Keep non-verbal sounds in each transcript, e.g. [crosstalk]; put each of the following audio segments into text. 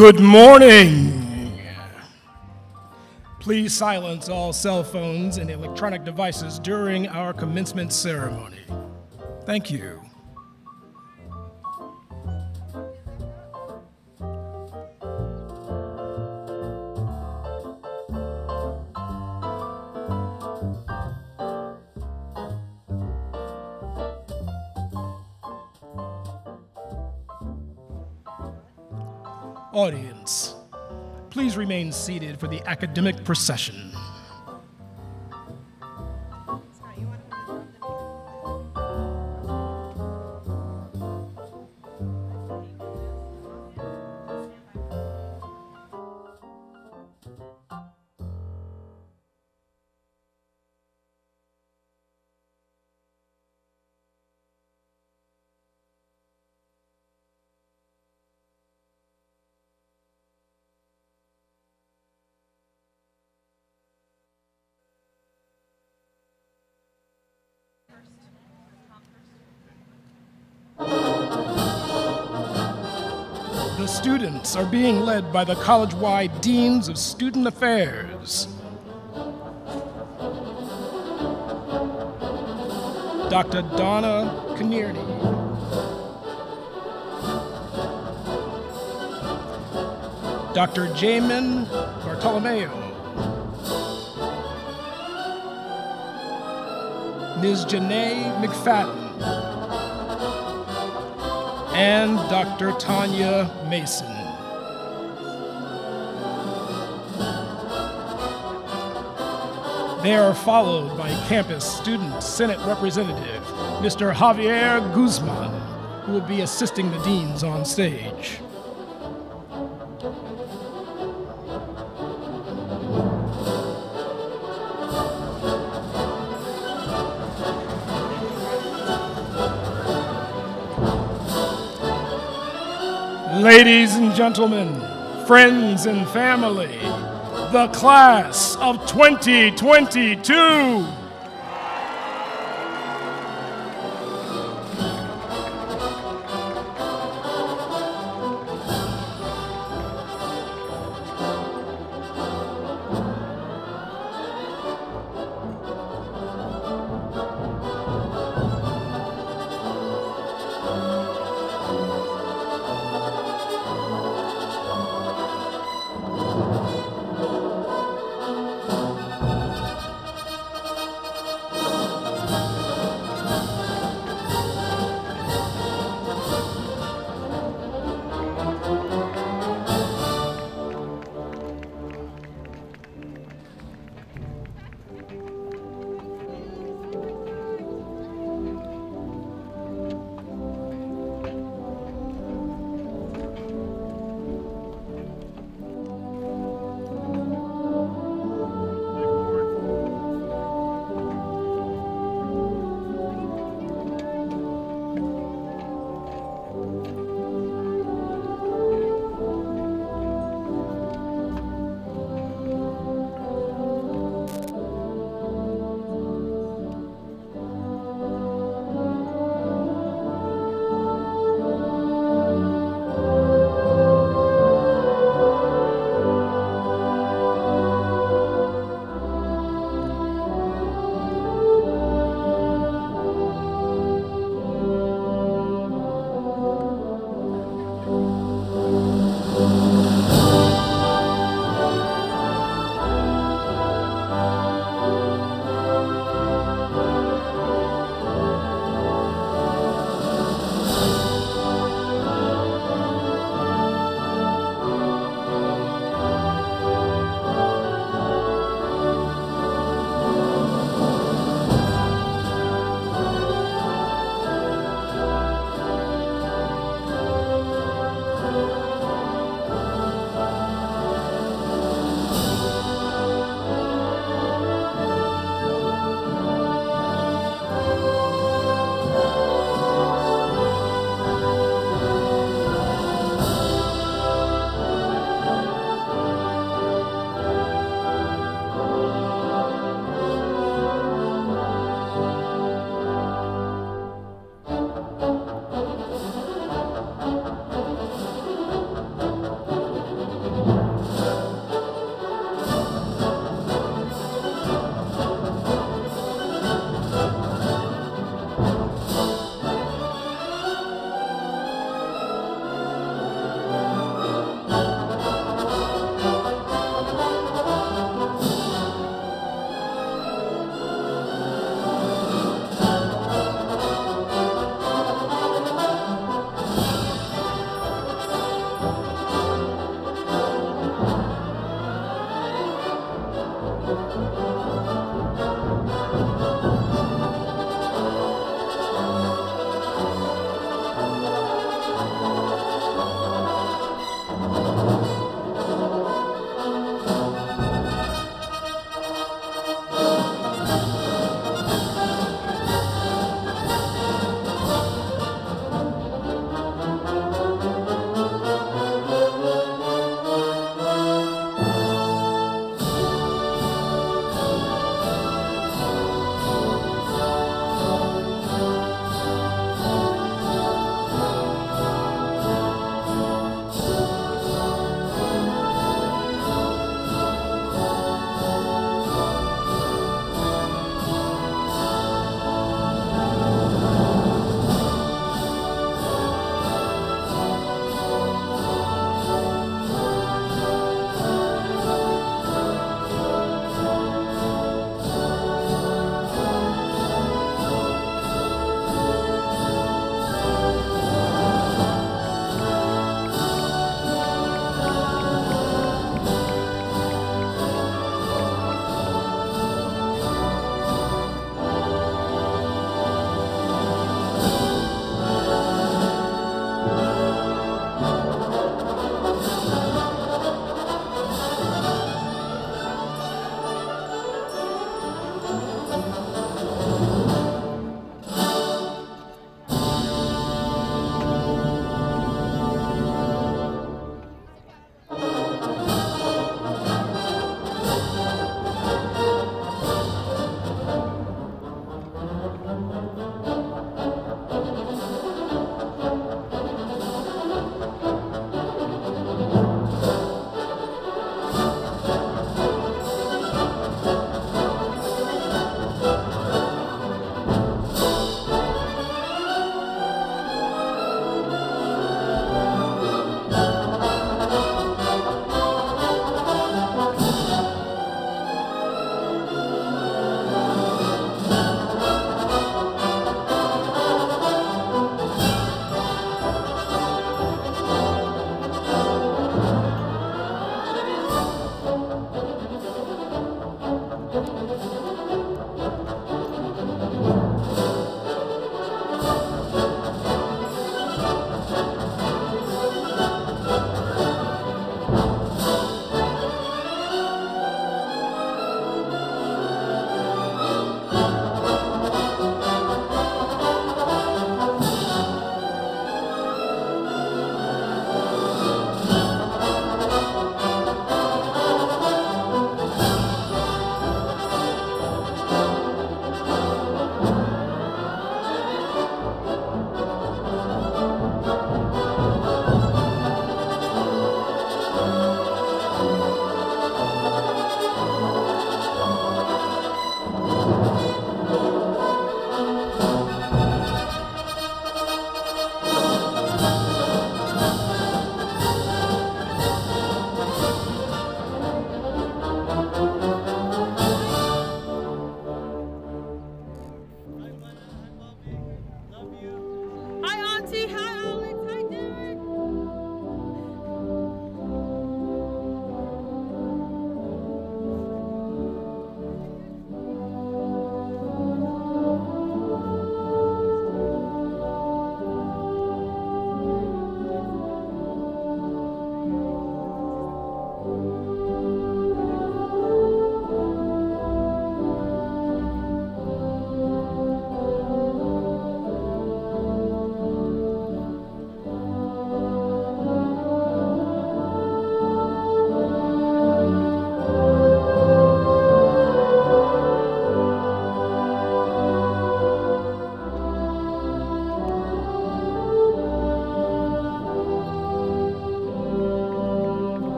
Good morning. Please silence all cell phones and electronic devices during our commencement ceremony. Thank you. Seated for the academic procession. The students are being led by the college-wide deans of student affairs. Dr. Donna Kinnearney. Dr. Jamin Bartolomeo. Ms. Janae McFadden and Dr. Tanya Mason. They are followed by campus student Senate Representative Mr. Javier Guzman, who will be assisting the deans on stage. Ladies and gentlemen, friends and family, the class of 2022.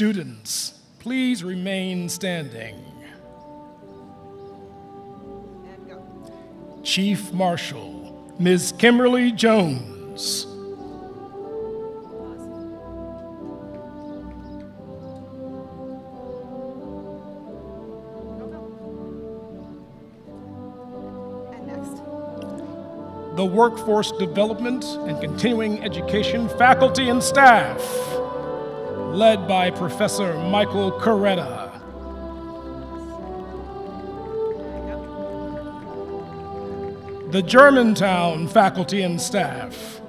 Students, please remain standing. Chief Marshal, Ms. Kimberly Jones. The Workforce Development and Continuing Education faculty and staff, led by Professor Michael Coretta. The Germantown faculty and staff.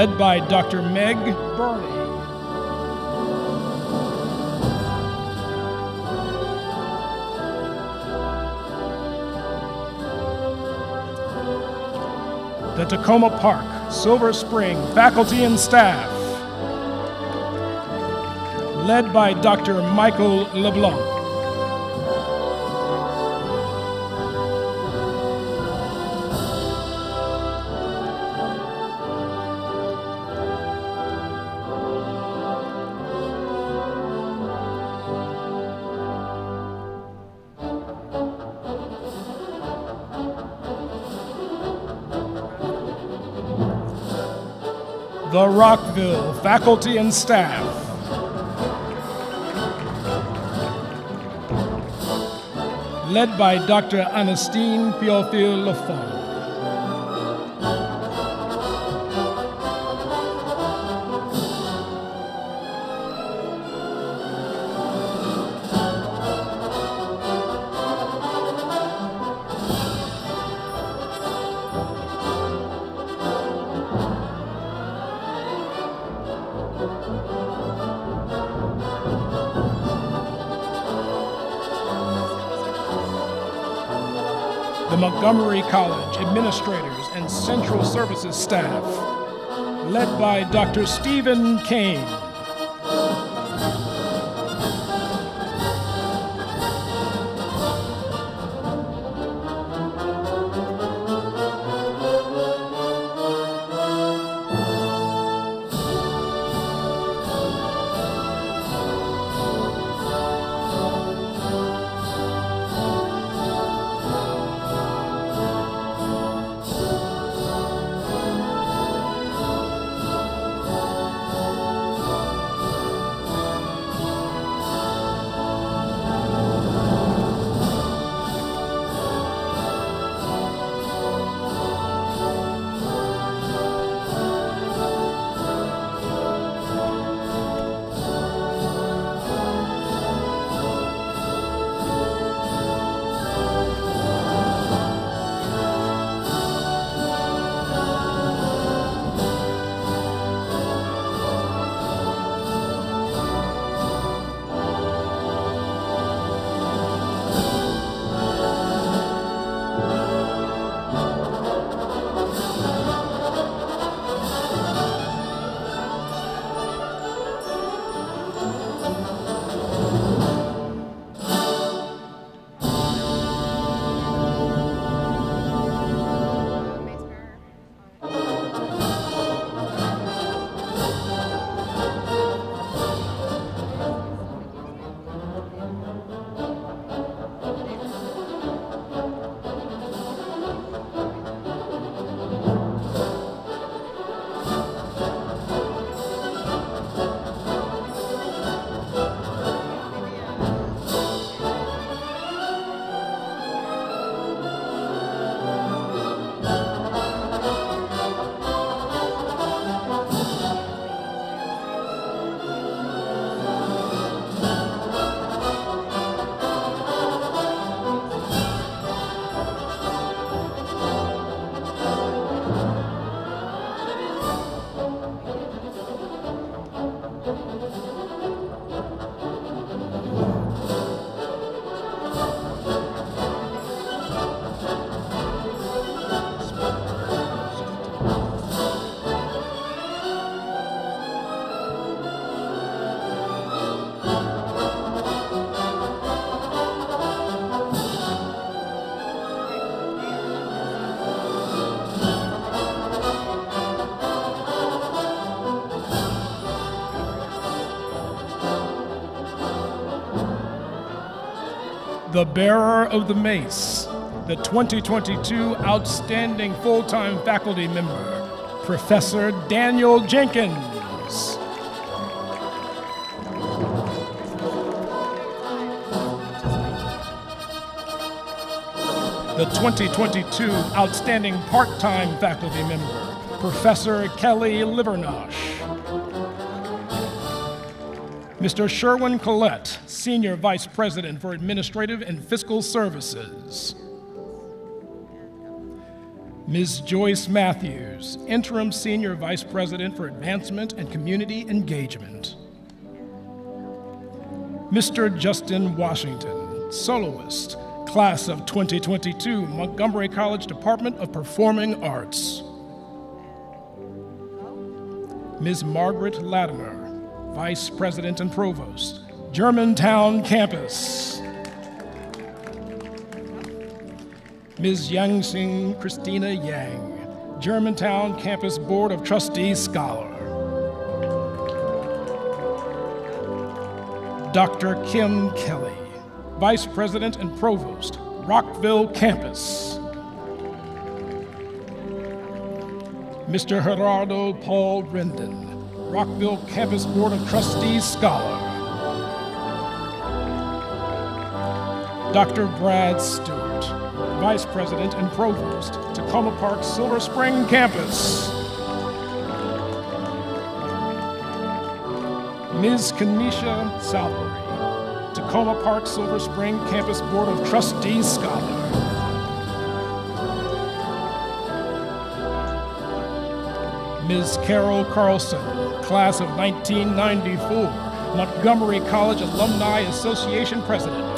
Led by Dr. Meg Burney. The Takoma Park Silver Spring faculty and staff, led by Dr. Michael LeBlanc. Rockville faculty and staff. Led by Dr. Anastine Piophile Lafont. Administrators and central services staff, led by Dr. Stephen Kane. Bearer of the mace, the 2022 Outstanding Full-Time Faculty Member, Professor Daniel Jenkins. The 2022 Outstanding Part-Time Faculty Member, Professor Kelly Livernosh. Mr. Sherwin Collette, Senior Vice President for Administrative and Fiscal Services. Ms. Joyce Matthews, Interim Senior Vice President for Advancement and Community Engagement. Mr. Justin Washington, Soloist, Class of 2022, Montgomery College Department of Performing Arts. Ms. Margaret Latimer, Vice President and Provost, Germantown Campus. Ms. Yangsing Christina Yang, Germantown Campus Board of Trustees Scholar. Dr. Kim Kelly, Vice President and Provost, Rockville Campus. Mr. Gerardo Paul Rendon, Rockville Campus Board of Trustees Scholar. Dr. Brad Stewart, Vice President and Provost, Takoma Park Silver Spring Campus. Ms. Kanisha Salvery, Takoma Park Silver Spring Campus Board of Trustees Scholar. Ms. Carol Carlson, class of 1994, Montgomery College Alumni Association President.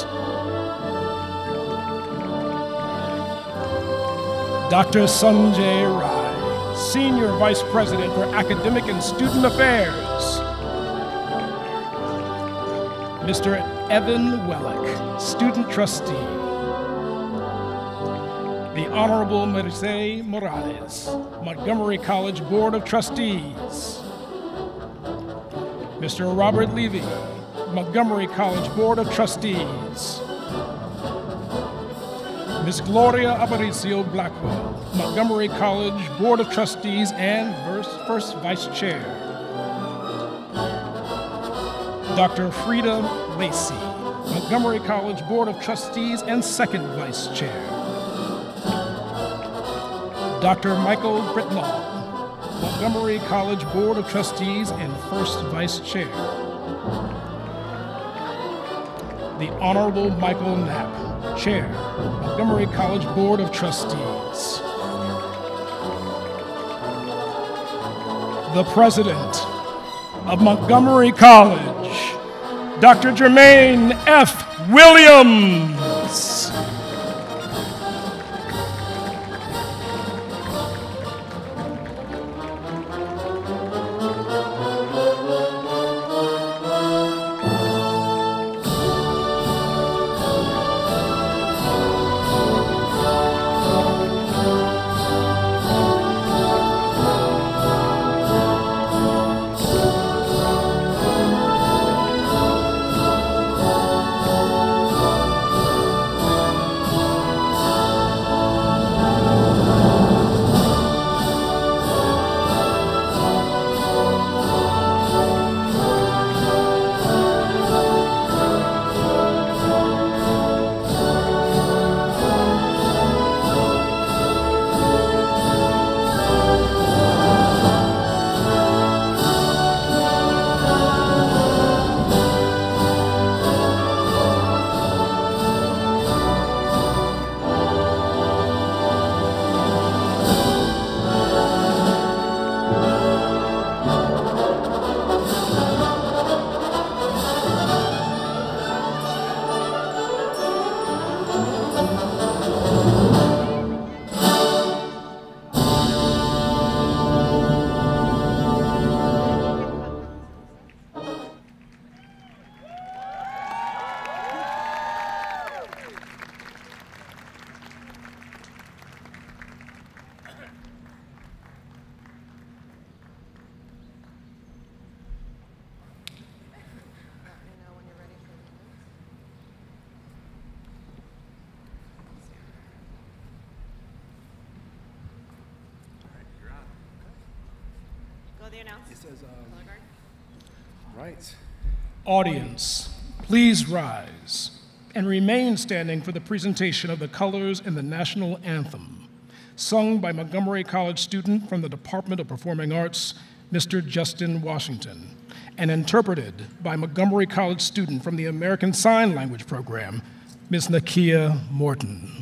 Dr. Sanjay Rai, Senior Vice President for Academic and Student Affairs. Mr. Evan Wellick, Student Trustee. The Honorable Mercedes Morales, Montgomery College Board of Trustees. Mr. Robert Levy, Montgomery College Board of Trustees. Ms. Gloria Aparicio Blackwell, Montgomery College Board of Trustees and First Vice Chair. Dr. Frieda Lacey, Montgomery College Board of Trustees and Second Vice Chair. Dr. Michael Brintnall, Montgomery College Board of Trustees and First Vice Chair. The Honorable Michael Knapp, Chair, Montgomery College Board of Trustees. The President of Montgomery College, Dr. Jermaine F. Williams. Please rise and remain standing for the presentation of the colors in the national anthem, sung by Montgomery College student from the Department of Performing Arts, Mr. Justin Washington, and interpreted by Montgomery College student from the American Sign Language program, Ms. Nakia Morton.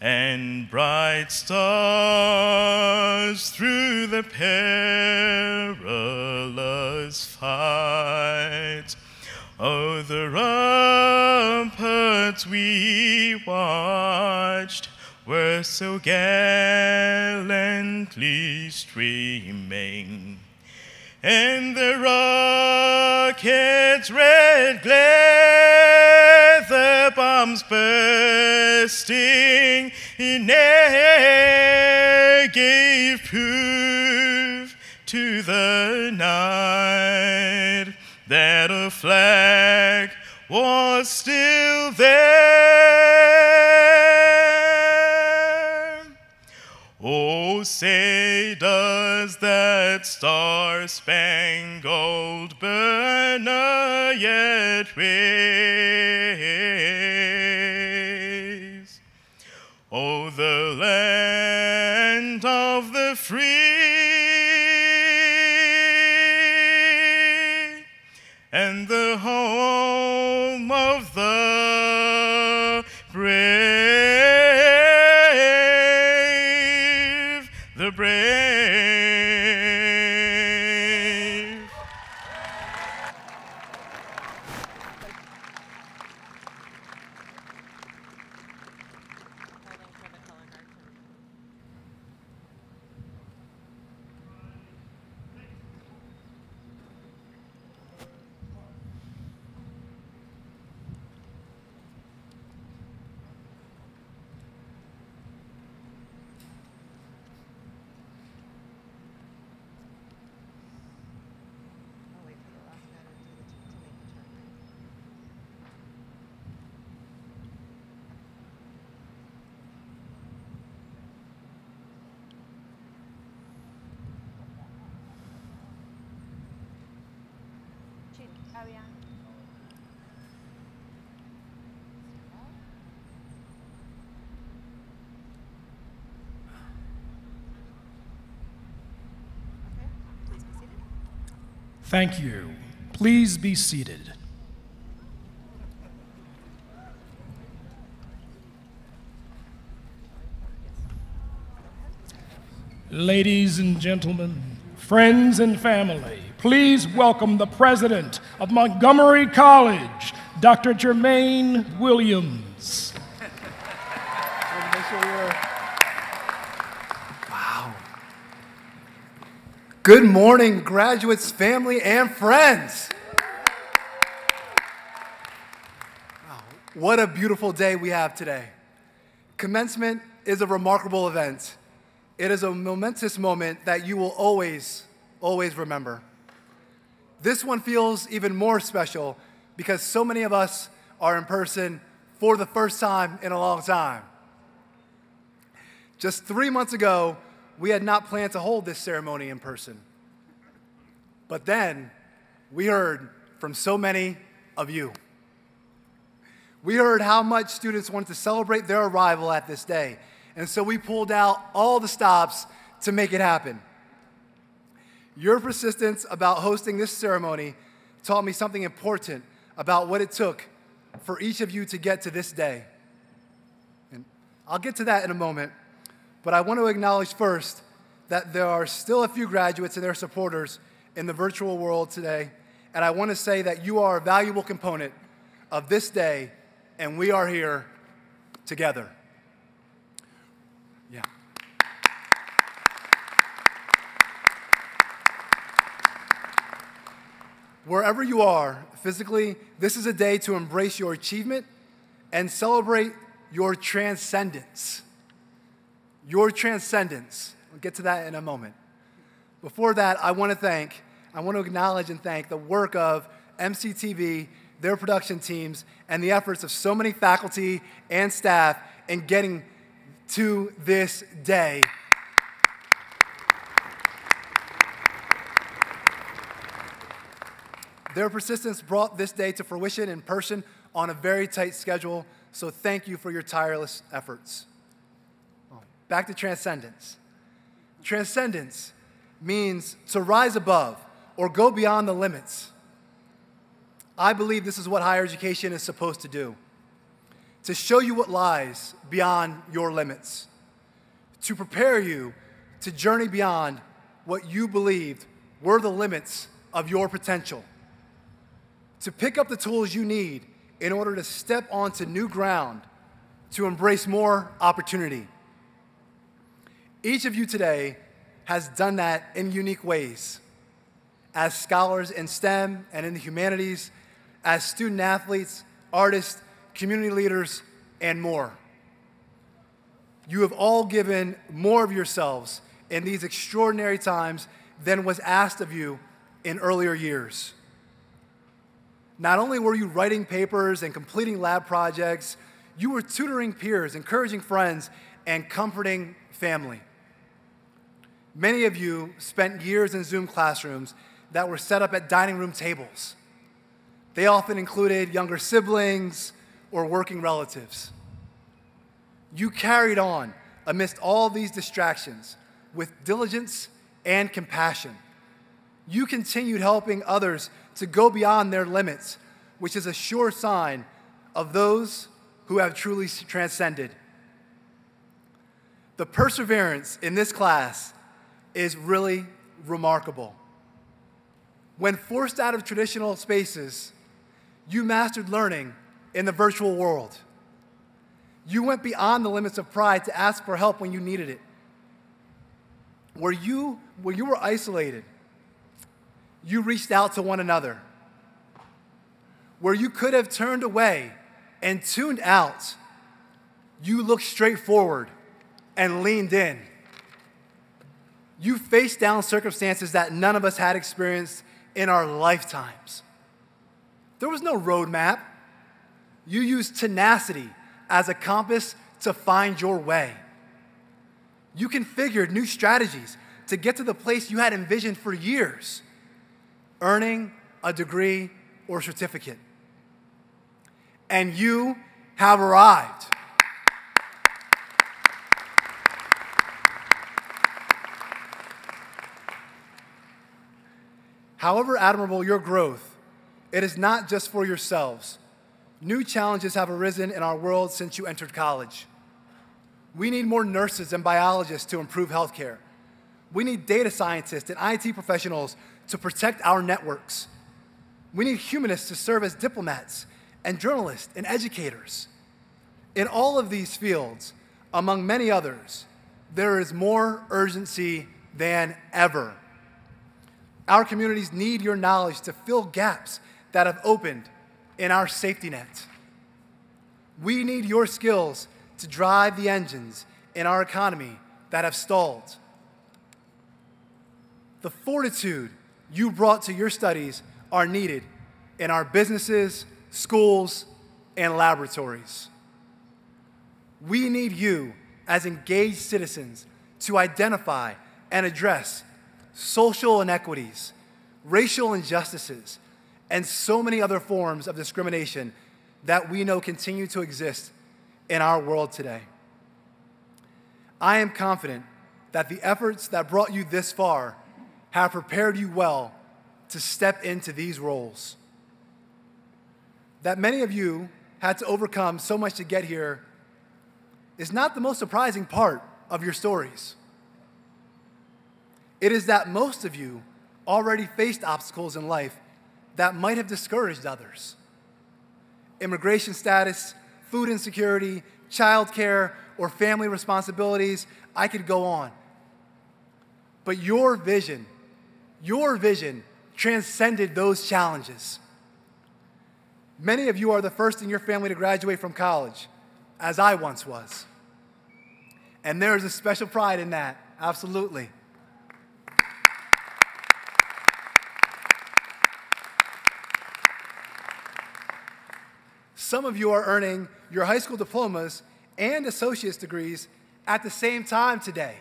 and bright stars through the perilous fight. Oh, the ramparts we watched were so gallantly streaming and the rocket's red glare, the bombs bursting in air gave proof to the night that a flag was still there. That star spangled banner yet raise? Oh, the land of the free and the home of the brave, the brave. Holding for the color guard. I'll wait for the last guy to do the, to make the turn. Okay, please be seated. Thank you. Please be seated. Ladies and gentlemen, friends and family, please welcome the president of Montgomery College, Dr. Jermaine Williams. Make sure you're. Wow. Good morning, graduates, family, and friends. Wow, what a beautiful day we have today. Commencement is a remarkable event. It is a momentous moment that you will always, always remember. This one feels even more special because so many of us are in person for the first time in a long time. Just three months ago, we had not planned to hold this ceremony in person. But then we heard from so many of you. We heard how much students wanted to celebrate their arrival at this day. And so we pulled out all the stops to make it happen. Your persistence about hosting this ceremony taught me something important about what it took for each of you to get to this day. And I'll get to that in a moment, but I want to acknowledge first that there are still a few graduates and their supporters in the virtual world today, and I want to say that you are a valuable component of this day, and we are here together. Yeah. Wherever you are physically, this is a day to embrace your achievement and celebrate your transcendence. Your transcendence. We'll get to that in a moment. Before that, I want to thank, I want to acknowledge and thank the work of MCTV, their production teams, and the efforts of so many faculty and staff in getting to this day. Their persistence brought this day to fruition in person on a very tight schedule, so thank you for your tireless efforts. Back to transcendence. Transcendence means to rise above or go beyond the limits. I believe this is what higher education is supposed to do to show you what lies beyond your limits, to prepare you to journey beyond what you believed were the limits of your potential to pick up the tools you need in order to step onto new ground to embrace more opportunity. Each of you today has done that in unique ways. As scholars in STEM and in the humanities, as student athletes, artists, community leaders, and more. You have all given more of yourselves in these extraordinary times than was asked of you in earlier years. Not only were you writing papers and completing lab projects, you were tutoring peers, encouraging friends, and comforting family. Many of you spent years in Zoom classrooms that were set up at dining room tables. They often included younger siblings or working relatives. You carried on amidst all these distractions with diligence and compassion. You continued helping others to go beyond their limits, which is a sure sign of those who have truly transcended. The perseverance in this class is really remarkable. When forced out of traditional spaces, you mastered learning in the virtual world. You went beyond the limits of pride to ask for help when you needed it. Where you, where you were isolated, you reached out to one another. Where you could have turned away and tuned out, you looked straight forward and leaned in. You faced down circumstances that none of us had experienced in our lifetimes. There was no roadmap. You used tenacity as a compass to find your way. You configured new strategies to get to the place you had envisioned for years earning a degree or certificate. And you have arrived. However admirable your growth, it is not just for yourselves. New challenges have arisen in our world since you entered college. We need more nurses and biologists to improve healthcare. We need data scientists and IT professionals to protect our networks. We need humanists to serve as diplomats and journalists and educators. In all of these fields, among many others, there is more urgency than ever. Our communities need your knowledge to fill gaps that have opened in our safety net. We need your skills to drive the engines in our economy that have stalled. The fortitude you brought to your studies are needed in our businesses, schools, and laboratories. We need you as engaged citizens to identify and address social inequities, racial injustices, and so many other forms of discrimination that we know continue to exist in our world today. I am confident that the efforts that brought you this far have prepared you well to step into these roles. That many of you had to overcome so much to get here is not the most surprising part of your stories. It is that most of you already faced obstacles in life that might have discouraged others. Immigration status, food insecurity, childcare, or family responsibilities, I could go on. But your vision, your vision transcended those challenges. Many of you are the first in your family to graduate from college, as I once was. And there is a special pride in that, absolutely. Some of you are earning your high school diplomas and associate's degrees at the same time today.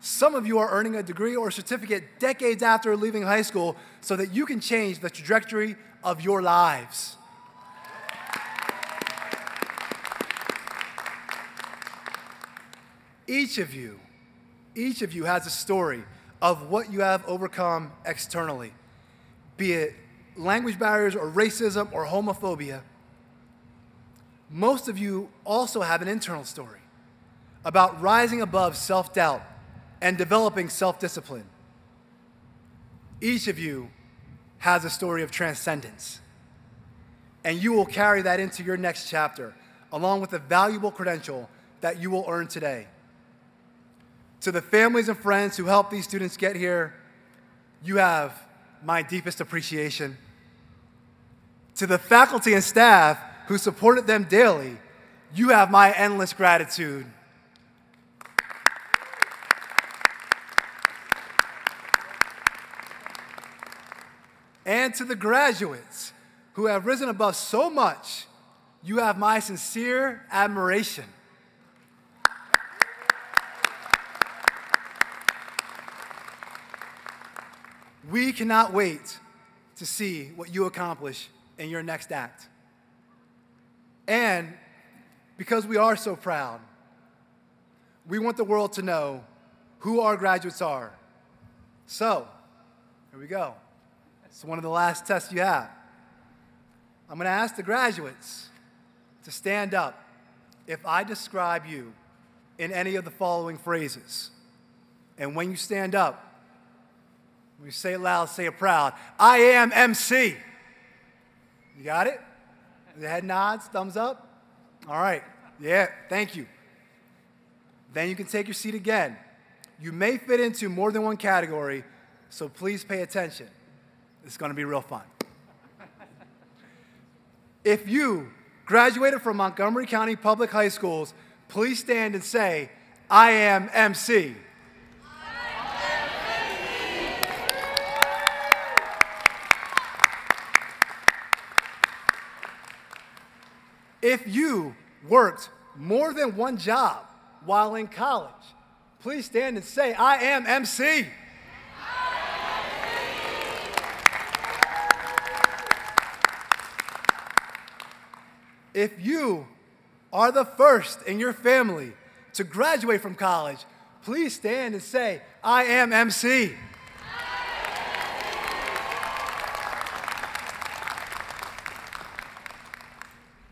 Some of you are earning a degree or certificate decades after leaving high school so that you can change the trajectory of your lives. Each of you, each of you has a story of what you have overcome externally, be it language barriers or racism or homophobia. Most of you also have an internal story about rising above self doubt and developing self discipline. Each of you has a story of transcendence. And you will carry that into your next chapter, along with a valuable credential that you will earn today. To the families and friends who helped these students get here, you have my deepest appreciation. To the faculty and staff who supported them daily, you have my endless gratitude. And to the graduates who have risen above so much, you have my sincere admiration. We cannot wait to see what you accomplish in your next act. And because we are so proud, we want the world to know who our graduates are. So, here we go. It's one of the last tests you have. I'm going to ask the graduates to stand up if I describe you in any of the following phrases. And when you stand up, you say it loud, say it proud. I am MC. You got it? The head nods, thumbs up. All right. Yeah, thank you. Then you can take your seat again. You may fit into more than one category, so please pay attention. It's going to be real fun. if you graduated from Montgomery County Public High Schools, please stand and say, I am MC. If you worked more than one job while in college, please stand and say, I am MC. If you are the first in your family to graduate from college, please stand and say, I am MC.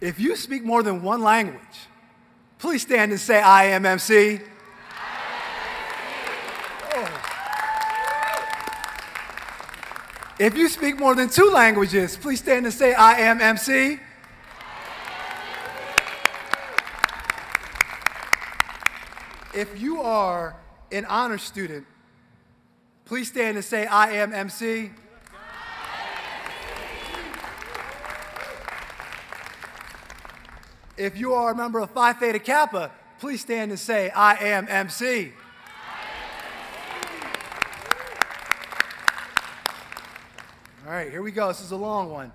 If you speak more than one language, please stand and say, I am MC. Oh. If you speak more than two languages, please stand and say, I am MC. If you are an honor student, please stand and say, I am MC. If you are a member of Phi Theta Kappa, please stand and say, I am MC. All right, here we go. This is a long one.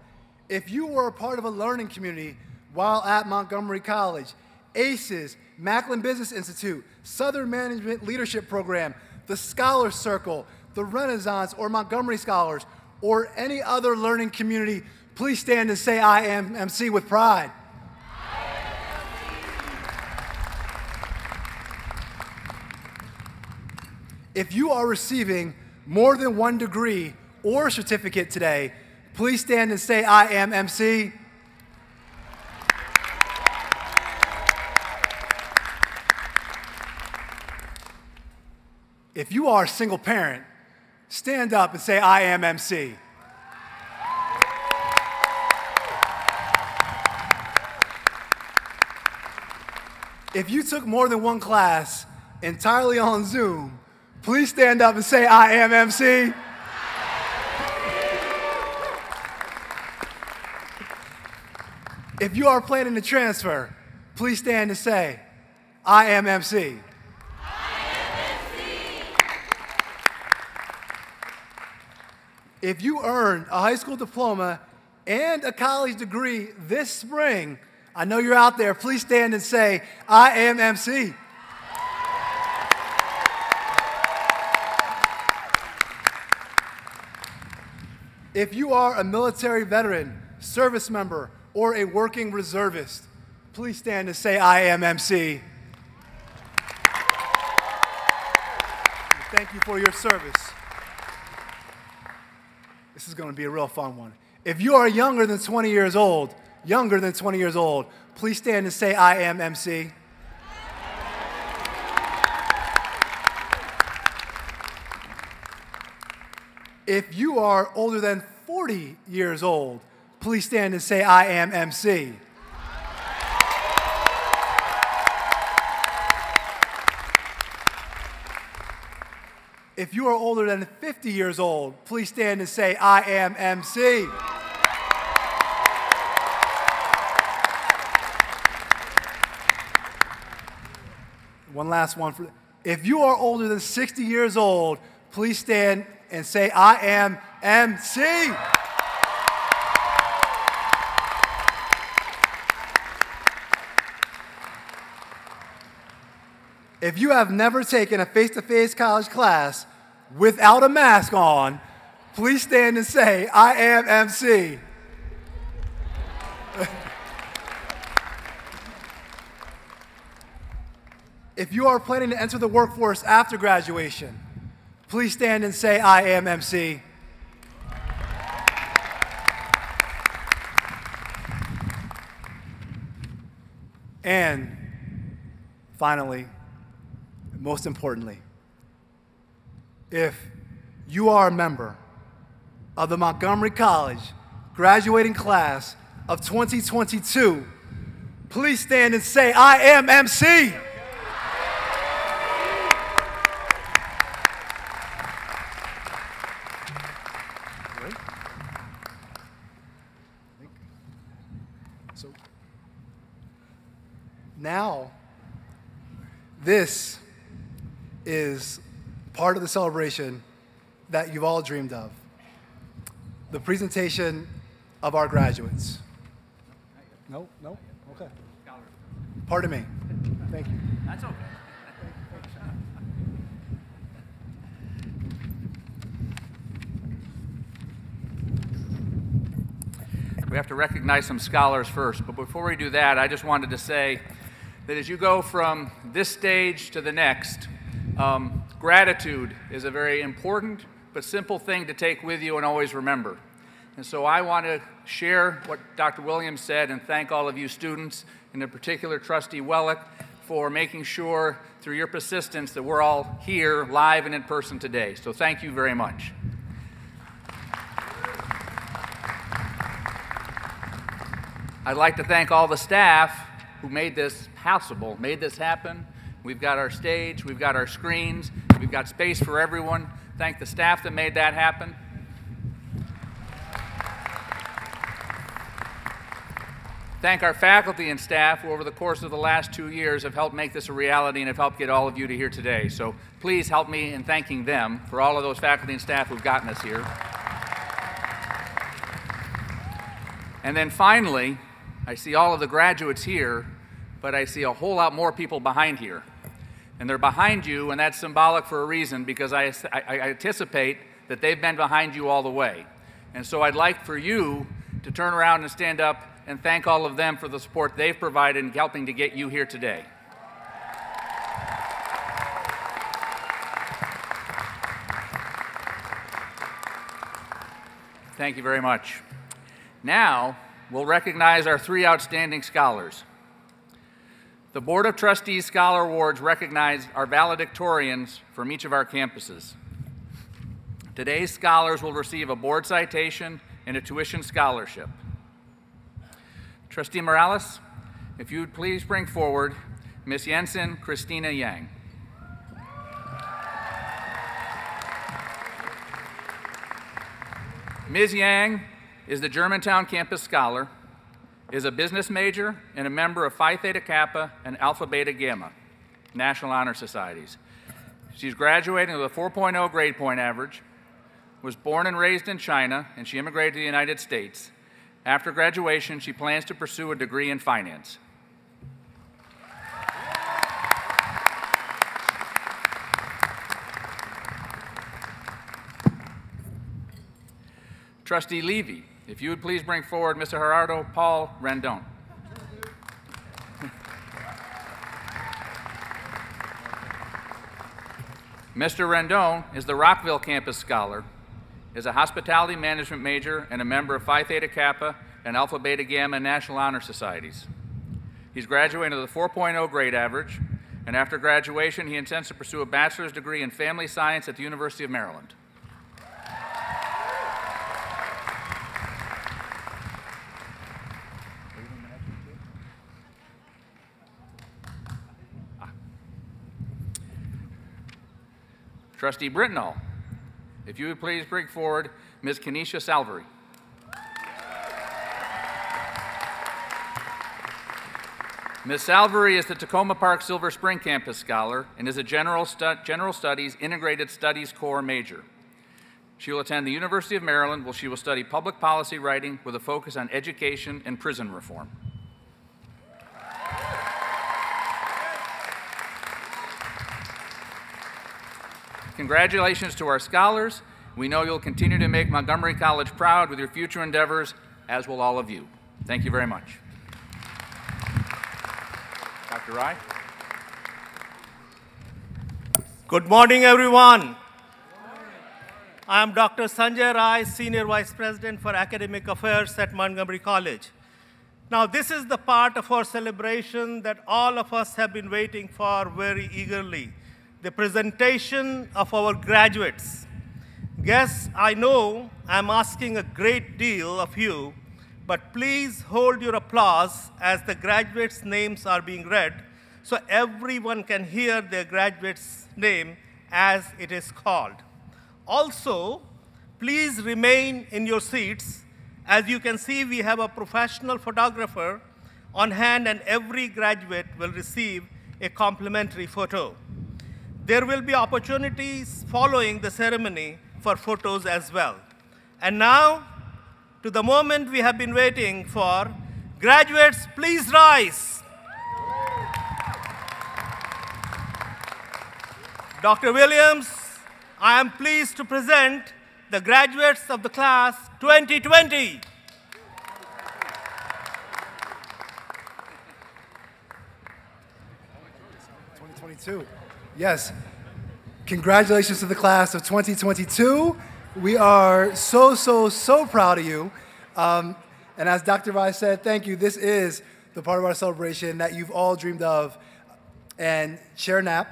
If you were a part of a learning community while at Montgomery College, ACES, Macklin Business Institute, Southern Management Leadership Program, the Scholar Circle, the Renaissance, or Montgomery Scholars, or any other learning community, please stand and say I am MC with pride. If you are receiving more than one degree or certificate today, please stand and say I am MC. If you are a single parent, stand up and say, I am MC. If you took more than one class entirely on Zoom, please stand up and say, I am MC. If you are planning to transfer, please stand and say, I am MC. If you earned a high school diploma and a college degree this spring, I know you're out there, please stand and say, I am MC. If you are a military veteran, service member, or a working reservist, please stand and say, I am MC. Thank you for your service. This is going to be a real fun one. If you are younger than 20 years old, younger than 20 years old, please stand and say, I am MC. If you are older than 40 years old, please stand and say, I am MC. If you are older than 50 years old, please stand and say, I am MC. One last one. For, if you are older than 60 years old, please stand and say, I am MC. If you have never taken a face to face college class without a mask on, please stand and say, I am MC. [laughs] if you are planning to enter the workforce after graduation, please stand and say, I am MC. And finally, most importantly, if you are a member of the Montgomery College graduating class of 2022, please stand and say, I am MC. Now, this is part of the celebration that you've all dreamed of the presentation of our graduates. No, no, okay. Pardon me. Thank you. That's okay. We have to recognize some scholars first, but before we do that, I just wanted to say that as you go from this stage to the next, um, gratitude is a very important but simple thing to take with you and always remember. And so I want to share what Dr. Williams said and thank all of you students, and in particular Trustee Wellick, for making sure through your persistence that we're all here live and in person today. So thank you very much. I'd like to thank all the staff who made this possible, made this happen. We've got our stage, we've got our screens, we've got space for everyone. Thank the staff that made that happen. Thank our faculty and staff who over the course of the last two years have helped make this a reality and have helped get all of you to here today. So please help me in thanking them for all of those faculty and staff who've gotten us here. And then finally, I see all of the graduates here, but I see a whole lot more people behind here. And they're behind you, and that's symbolic for a reason because I, I, I anticipate that they've been behind you all the way. And so I'd like for you to turn around and stand up and thank all of them for the support they've provided in helping to get you here today. Thank you very much. Now, we'll recognize our three outstanding scholars. The Board of Trustees Scholar Awards recognize our valedictorians from each of our campuses. Today's scholars will receive a board citation and a tuition scholarship. Trustee Morales, if you would please bring forward Ms. Jensen Christina Yang. Ms. Yang is the Germantown campus scholar, is a business major, and a member of Phi Theta Kappa and Alpha Beta Gamma, National Honor Societies. She's graduating with a 4.0 grade point average, was born and raised in China, and she immigrated to the United States. After graduation, she plans to pursue a degree in finance. Trustee Levy, if you would please bring forward Mr. Gerardo Paul Rendon. Mr. Rendon is the Rockville campus scholar, is a hospitality management major, and a member of Phi Theta Kappa and Alpha Beta Gamma National Honor Societies. He's graduated with a 4.0 grade average, and after graduation, he intends to pursue a bachelor's degree in family science at the University of Maryland. Trustee Brintnall, if you would please bring forward Ms. Kenesha Salvery. Ms. Salvery is the Takoma Park Silver Spring Campus Scholar and is a General, General Studies Integrated Studies Core major. She will attend the University of Maryland where she will study public policy writing with a focus on education and prison reform. Congratulations to our scholars. We know you'll continue to make Montgomery College proud with your future endeavors, as will all of you. Thank you very much. Dr. Rai? Good morning, everyone. I am Dr. Sanjay Rai, Senior Vice President for Academic Affairs at Montgomery College. Now, this is the part of our celebration that all of us have been waiting for very eagerly the presentation of our graduates. Yes, I know I'm asking a great deal of you, but please hold your applause as the graduates' names are being read so everyone can hear their graduate's name as it is called. Also, please remain in your seats. As you can see, we have a professional photographer on hand and every graduate will receive a complimentary photo. There will be opportunities following the ceremony for photos as well. And now, to the moment we have been waiting for, graduates, please rise. Dr. Williams, I am pleased to present the graduates of the class 2020. Twenty twenty-two. Yes. Congratulations to the class of 2022. We are so, so, so proud of you. Um, and as Dr. Rice said, thank you. This is the part of our celebration that you've all dreamed of. And Chair Knapp,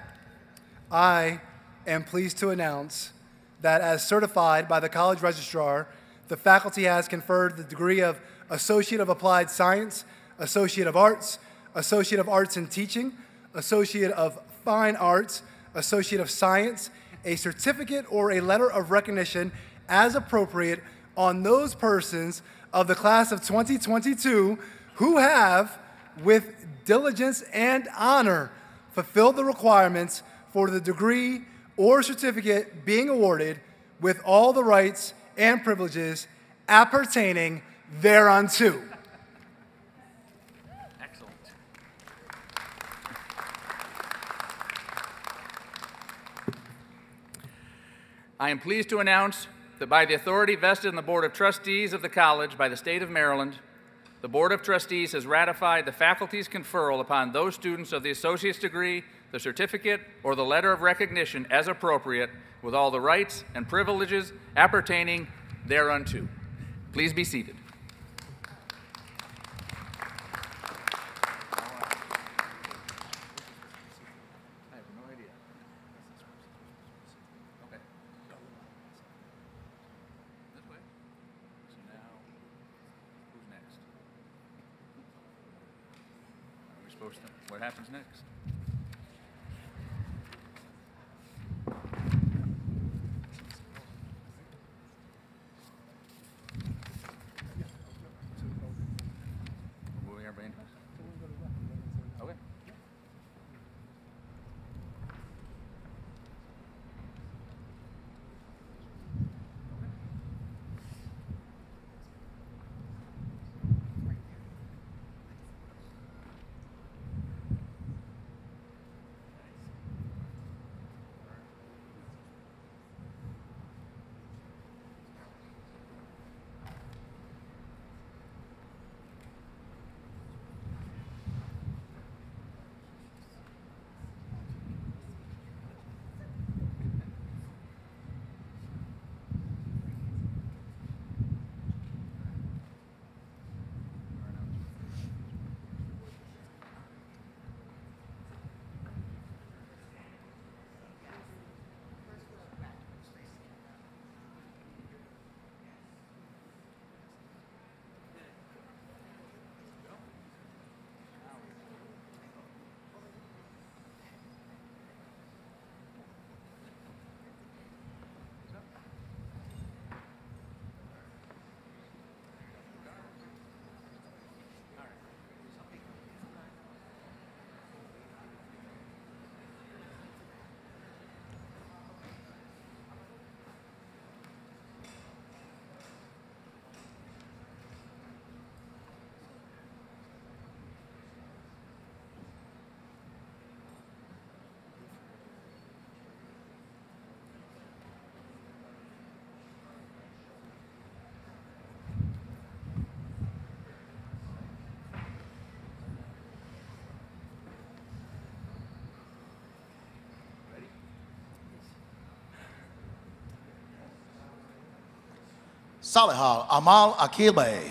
I am pleased to announce that as certified by the college registrar, the faculty has conferred the degree of Associate of Applied Science, Associate of Arts, Associate of Arts in Teaching, Associate of Fine Arts, Associate of Science, a certificate or a letter of recognition as appropriate on those persons of the class of 2022 who have, with diligence and honor, fulfilled the requirements for the degree or certificate being awarded with all the rights and privileges appertaining thereunto. I am pleased to announce that by the authority vested in the Board of Trustees of the College by the State of Maryland, the Board of Trustees has ratified the faculty's conferral upon those students of the associate's degree, the certificate, or the letter of recognition as appropriate, with all the rights and privileges appertaining thereunto. Please be seated. Salihal Amal Akilbe.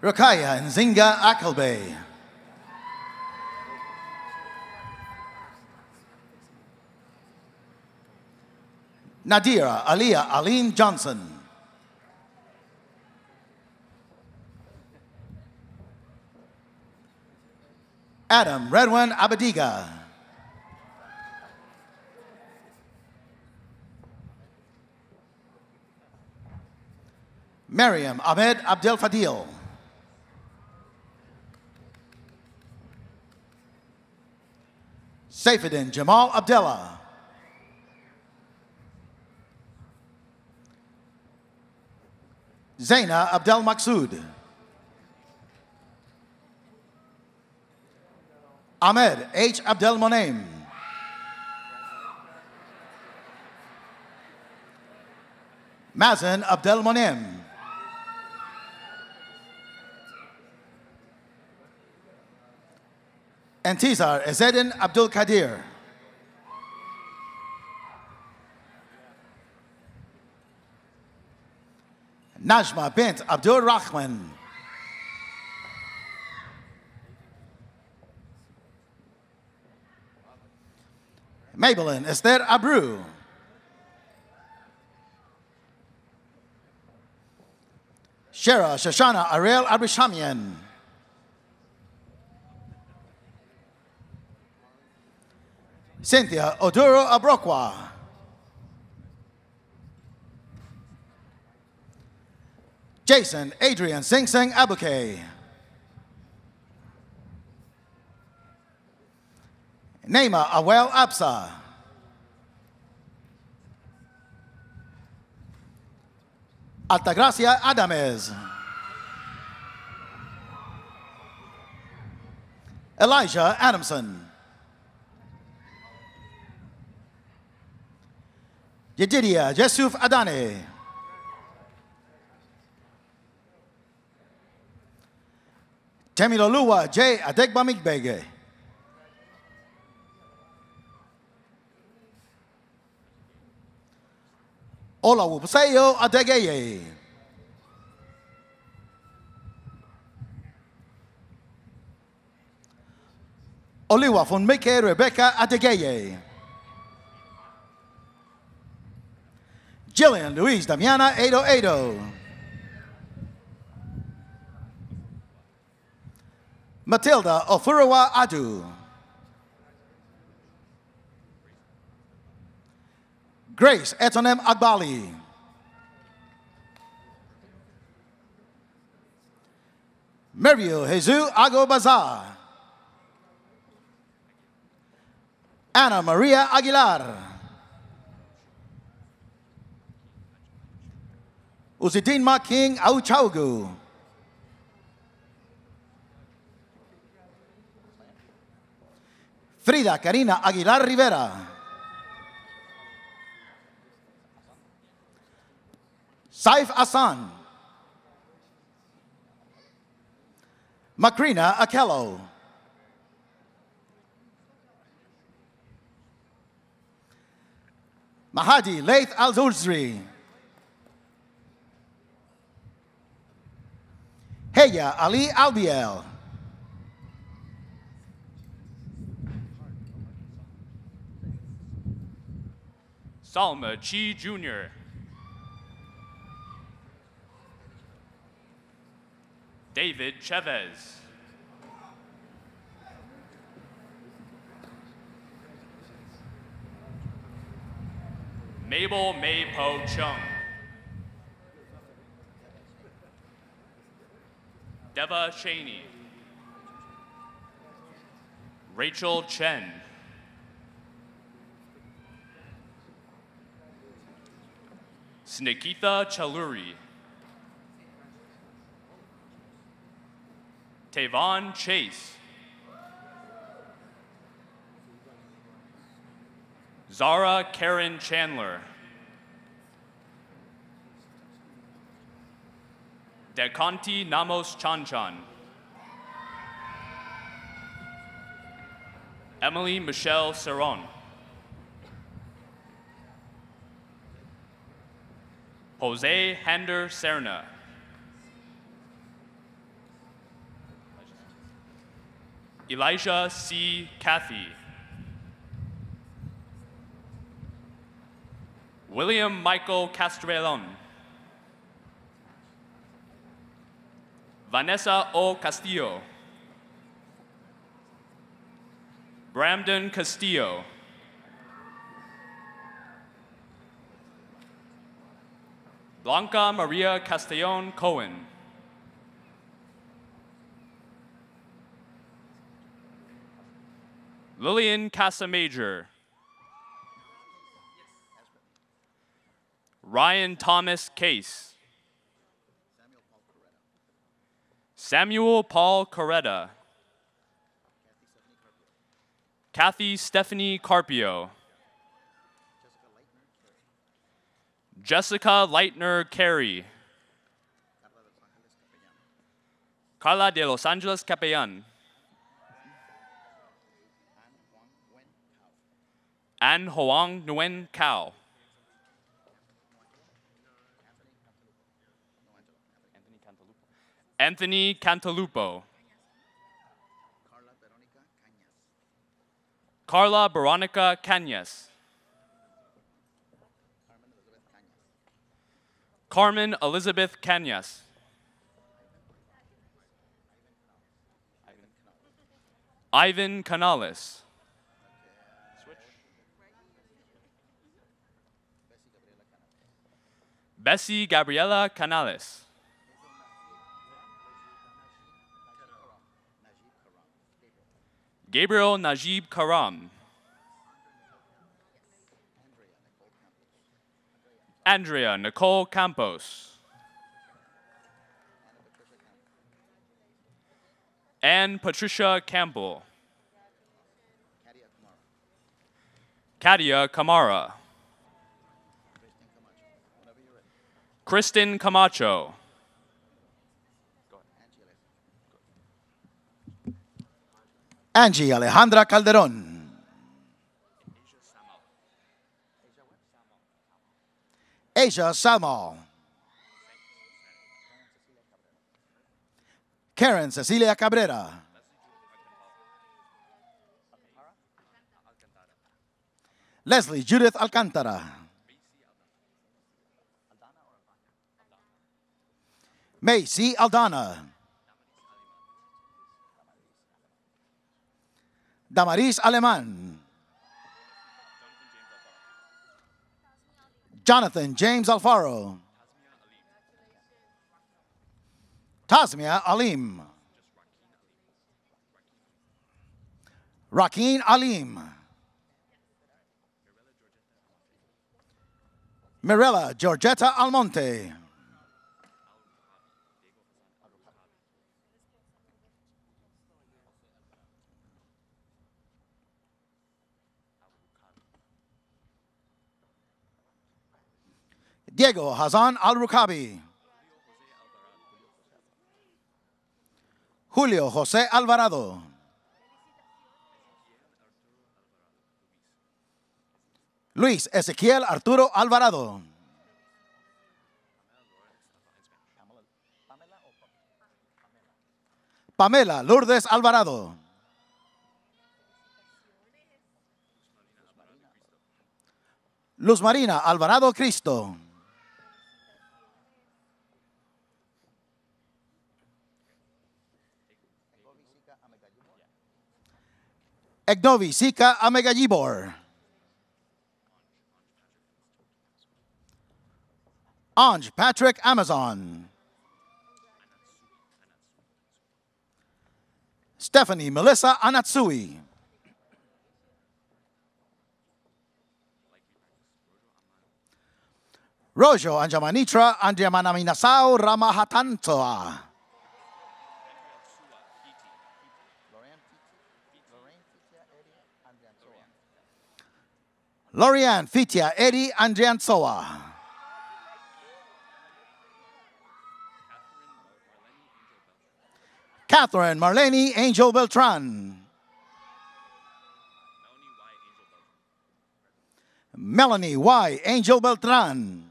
Rakaya Nzinga Akelbe. Nadira Aliyah Alim Johnson. Adam Redwin Abadiga. Miriam Ahmed Abdel Fadil. Saifuddin Jamal Abdullah. Zaina Abdel Maksud. Ahmed H. Abdel Monem. Mazen Abdel Monem. Antizar Ezedin Abdul Kadir. Najma bint Abdul Rahman. Maybelline Esther Abru. Shara Shoshana Ariel Abishamian. Cynthia Oduro Abrokwa. Jason Adrian Sing Sing Abuke. Neymar Awel Absa. Altagracia Adames. Elijah Adamson. Yedidia Jesuf Adane. Temiloluwa J. Adegbamigbege. Ola Wupaseyo Adegeye. Oliwa von Mike Rebecca Adegeye. Jillian Louise Damiana Edo oh Edo. Oh. Matilda Ofurawa Adu. Grace Etonem Agbali. Mario Jesus Ago Bazar. Ana Maria Aguilar. Uzidin Ma King Auchaugu. Frida Karina Aguilar Rivera. Saif Asan. Macrina Akello. Mahadi Laith Al Heya Ali Albiel. Salma Chi Jr. David Chavez. Mabel May Po Chung. Deva Cheney. Rachel Chen. Snikitha Chaluri. Tavon Chase. Zara Karen Chandler. Dekanti Namos Chanchan. Emily Michelle Serron. Jose Hander Serna. Elijah C. Cathy. William Michael Castrellon. Vanessa O. Castillo. Bramden Castillo. Blanca Maria Castellon Cohen. Lillian Casamajor. Ryan Thomas Case. Samuel Paul Coretta. Kathy Stephanie Carpio. Jessica Leitner Carey. Carla de Los Angeles Capellan. An Hoang Nguyen Cao. Anthony Cantalupo. Carla Veronica Cañas. Carmen Elizabeth Cañas. Ivan Canales. Bessie Gabriela Canales. Gabriel Najib Karam. Andrea Nicole Campos. Anne Patricia Campbell. Katia Kamara. Kristen Camacho. Angie Alejandra Calderon. Asia Salmo. Karen Cecilia Cabrera. Leslie Judith Alcantara. Macy Aldana. Damaris Aleman. Jonathan James Alfaro. Tasmia Alim. Rakin Alim. Mirella Georgetta Almonte. Diego Hazan Al Rukabi. Julio José Alvarado. Luis Ezequiel Arturo Alvarado. Pamela Lourdes Alvarado. Luz Marina Alvarado Cristo. Egnovi Sika Amegajibor. Anj Patrick Amazon. Stephanie Melissa Anatsui. Rojo Anjamanitra Anjamanaminasao Ramahatantoa. Lorianne Fitia Eddie Andriansoa. Catherine Marlene Angel Beltran. Melanie Y. Angel Beltran.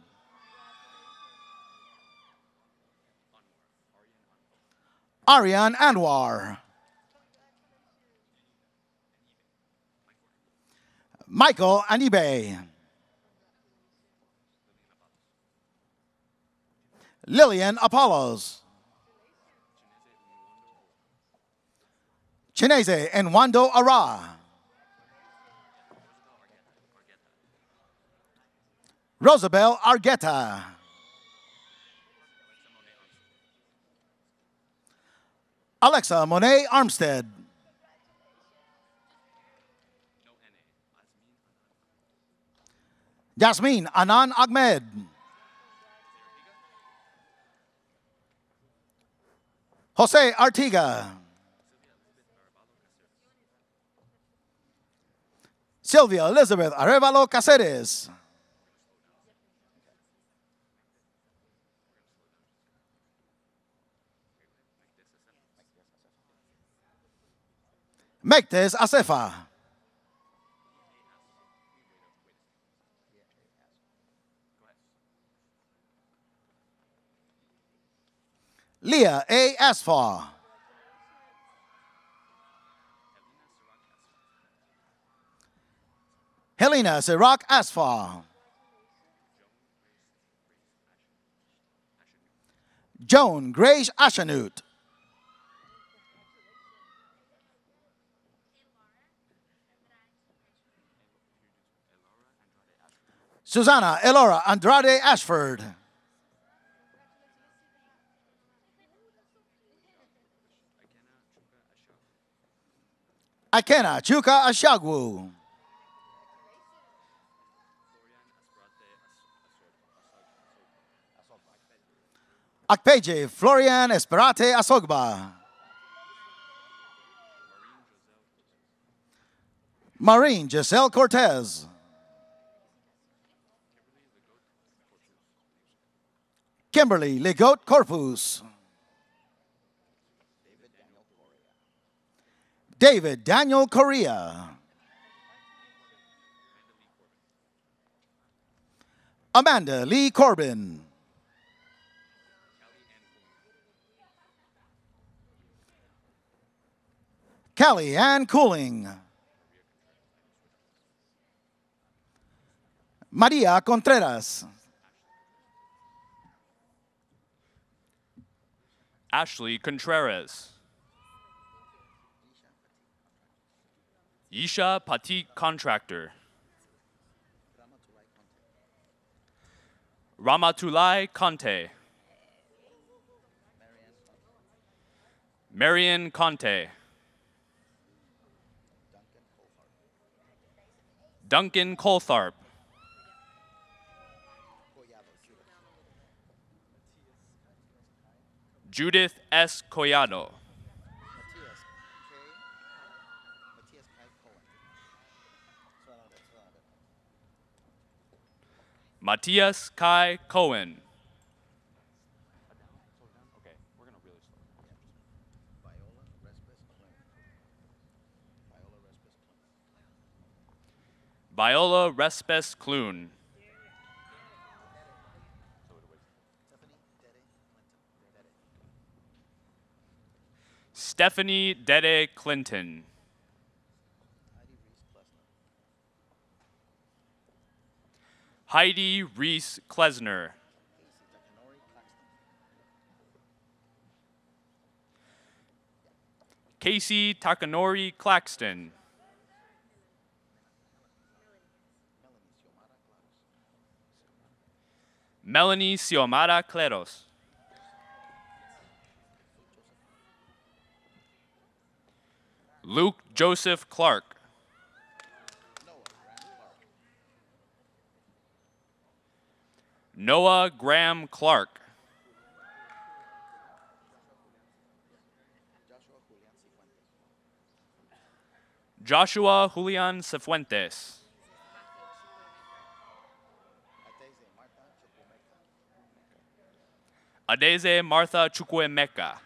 Ariane Anwar. Michael Anibe. Lillian Apollos. Chinese Wando Ara. Rosabel Argueta. Alexa Monet Armstead. Jasmine Anan Ahmed. Jose Artiga. Sylvia Elizabeth Arevalo Caceres. Mektes Asefa. Leah A. Asfar. Helena Sirach Asfar. Joan Grace Ashanut. Susanna Elora Andrade Ashford. Akena Chuka Ashagwu. Akpeje Florian Esperate Asogba. Marine Giselle Cortez. Kimberly Legote Corpus. David Daniel Correa. Amanda Lee Corbin. Kelly Ann Cooling. Maria Contreras. Ashley Contreras. Yisha Patik Contractor. Ramatulai Conte. Marion Conte. Duncan Coltharp. Judith S. Collado. Matthias Kai Cohen. Viola Respes Clune. Stephanie Dede Clinton. Heidi Reese Klesner. Casey Takanori Claxton. Melanie Xiomara Cleros. Luke Joseph Clark. Noah Graham Clark. Joshua Julian Cifuentes. Adeze Martha Chukwuemeka.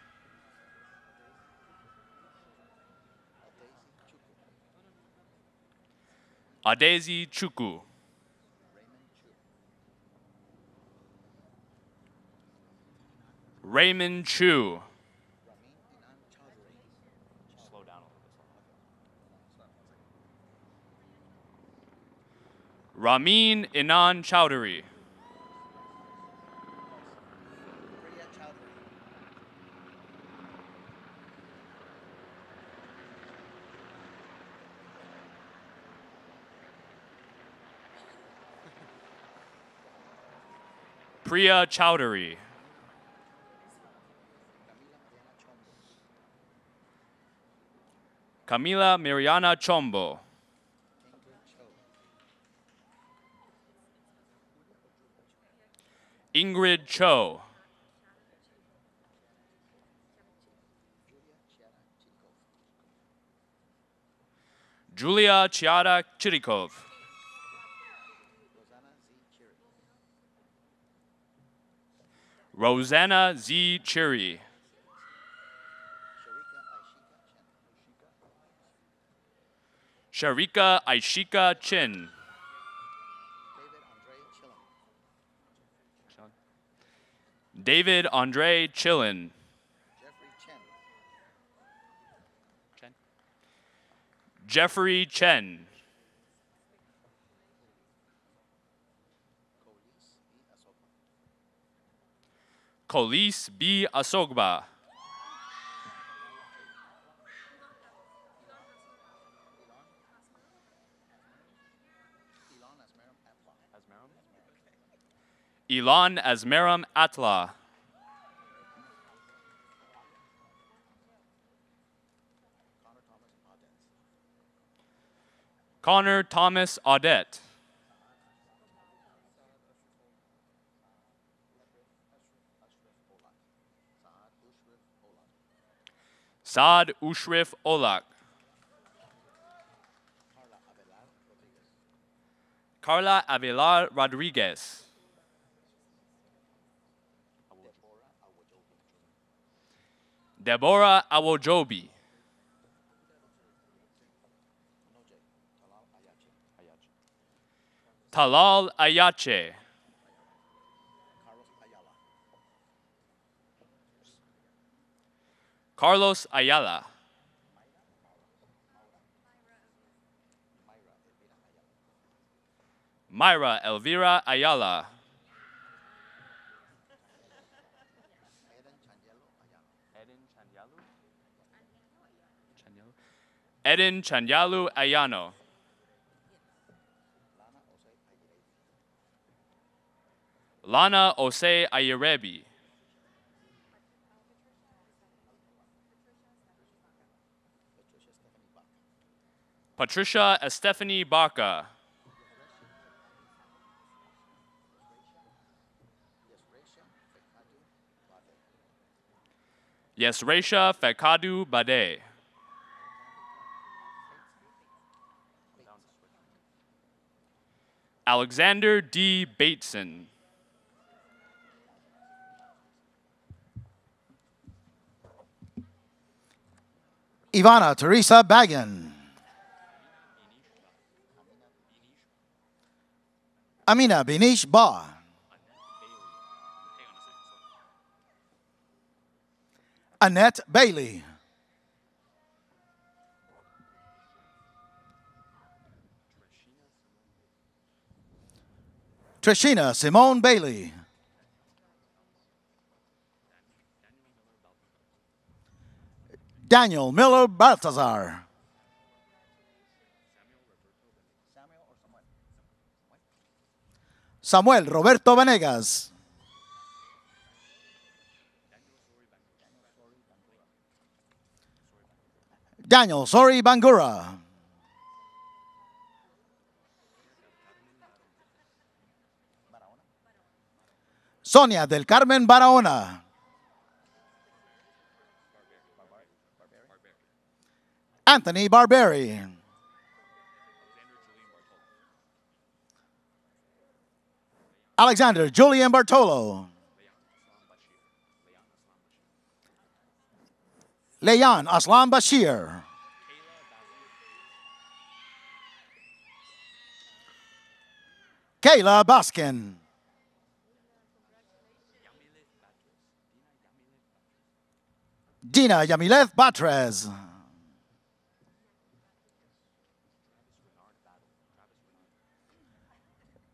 Adezi Chukwu. Raymond Chu. Ramin Inan Chowdhury. Priya Chowdhury. Camila Miriana Chombo. Ingrid Cho. Julia Chiara Chirikov. Rosanna Z. Chiri. Sharika Aishika Chin. David Andre Chillin. Jeffrey Chen. Colis B. Asogba. Elon Asmeram Atla. Connor Thomas Audette. Saad Ushrif Olak. Carla Avilar Rodriguez. Deborah Awojobi. Talal Ayache. Carlos Ayala. Myra Elvira Ayala. Eden Chanyalu Ayano. Lana Ose Ayerebi. Patricia Estefany Baca. Yesresha Fekadu Bade. Alexander D. Bateson. Ivana Teresa Bagan. Amina Binish Ba. Annette Bailey. Trishina Simone Bailey. Daniel Miller Balthazar. Samuel Roberto Vanegas. Daniel Sori Bangura. Sonia del Carmen Barahona. Anthony Barberi. Alexander Julian Bartolo. Leyan Aslam Bashir. Kayla Baskin. Dina Yamileth Batrez.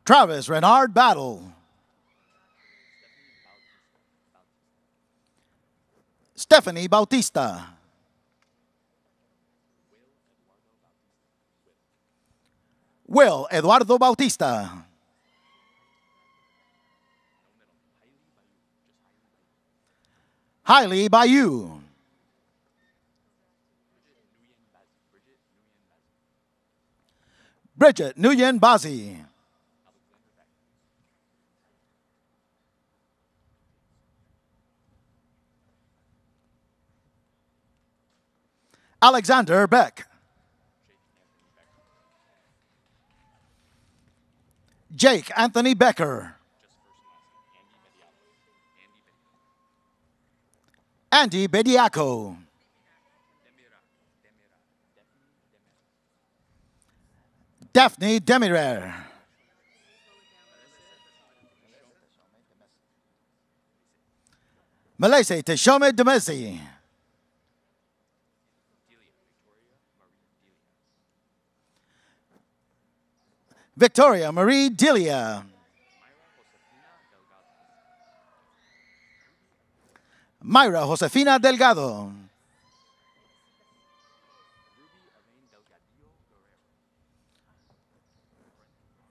Travis Renard Battle. Stephanie Bautista. Will Eduardo Bautista. Hailey Bayou. Bridget Nguyen Bazi. Alexander Beck. Jake Anthony Becker. Andy Bediaco. Daphne Demirer. Malaysia Teshome Demesi. Victoria Marie Dilia. Myra Josefina Delgado.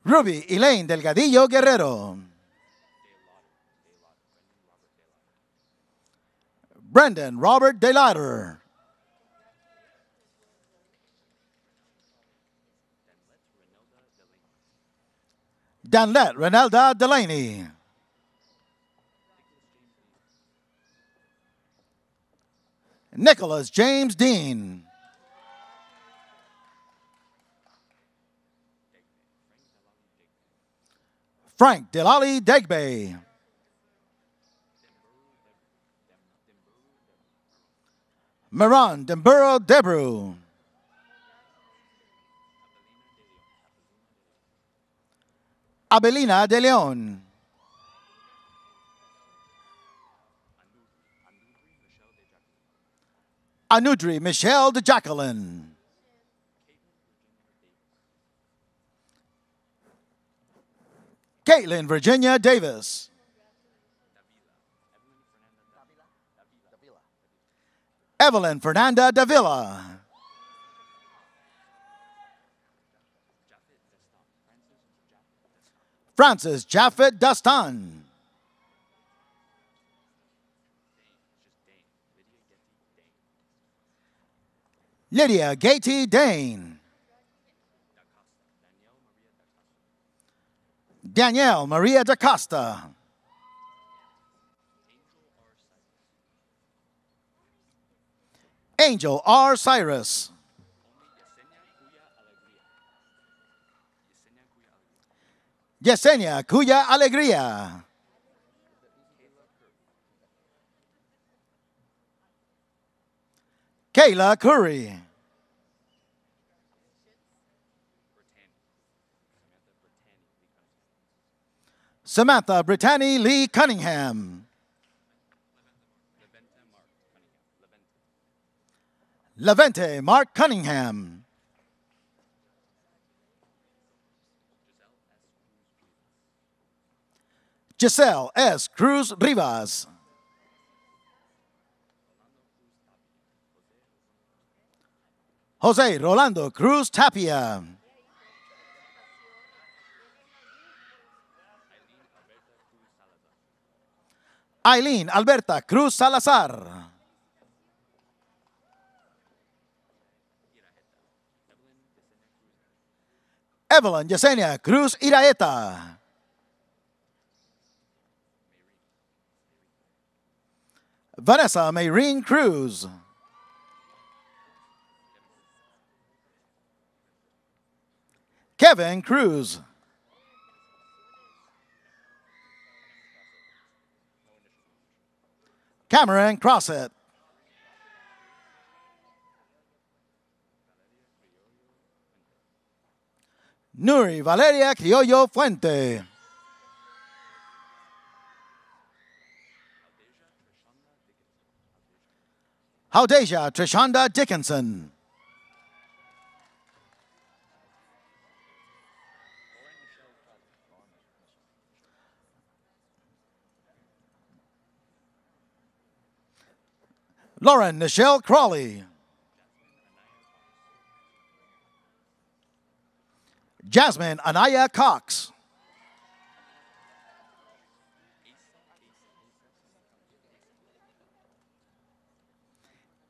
Ruby Elaine Delgadillo Guerrero. Brendan Robert Delatter. Danlette Renelda Delaney. Nicholas James Dean. Frank Delali Degbe. Maran Demburo Debru. Abelina de Leon. Anudri Michelle de Jacqueline. Caitlin Virginia Davis. Evelyn Fernanda Davila. Francis Jaffet Dastan. Lydia Gaty Dane. Danielle Maria da Costa. Angel R. Cyrus. Yesenia Cuya Alegría. Kayla Curry. Samantha Brittany Lee Cunningham. Levente Mark Cunningham. Giselle S. Cruz Rivas. Jose Rolando Cruz Tapia. Eileen Alberta Cruz Salazar. Evelyn Yesenia Cruz Iraeta. Vanessa Mayreen Cruz. Kevin Cruz. Cameron Crossett. Nuri Valeria Criollo Fuente. Howdasia Trishanda Dickinson. Lauren Nichelle Crawley. Jasmine Anaya Cox.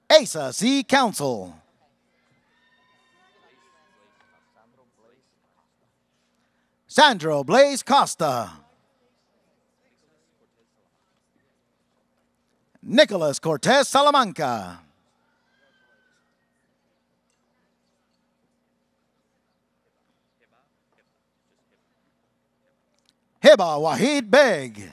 Asa C. Council. Sandro Blaze Costa. Nicholas Cortez Salamanca. Hiba Wahid Beg.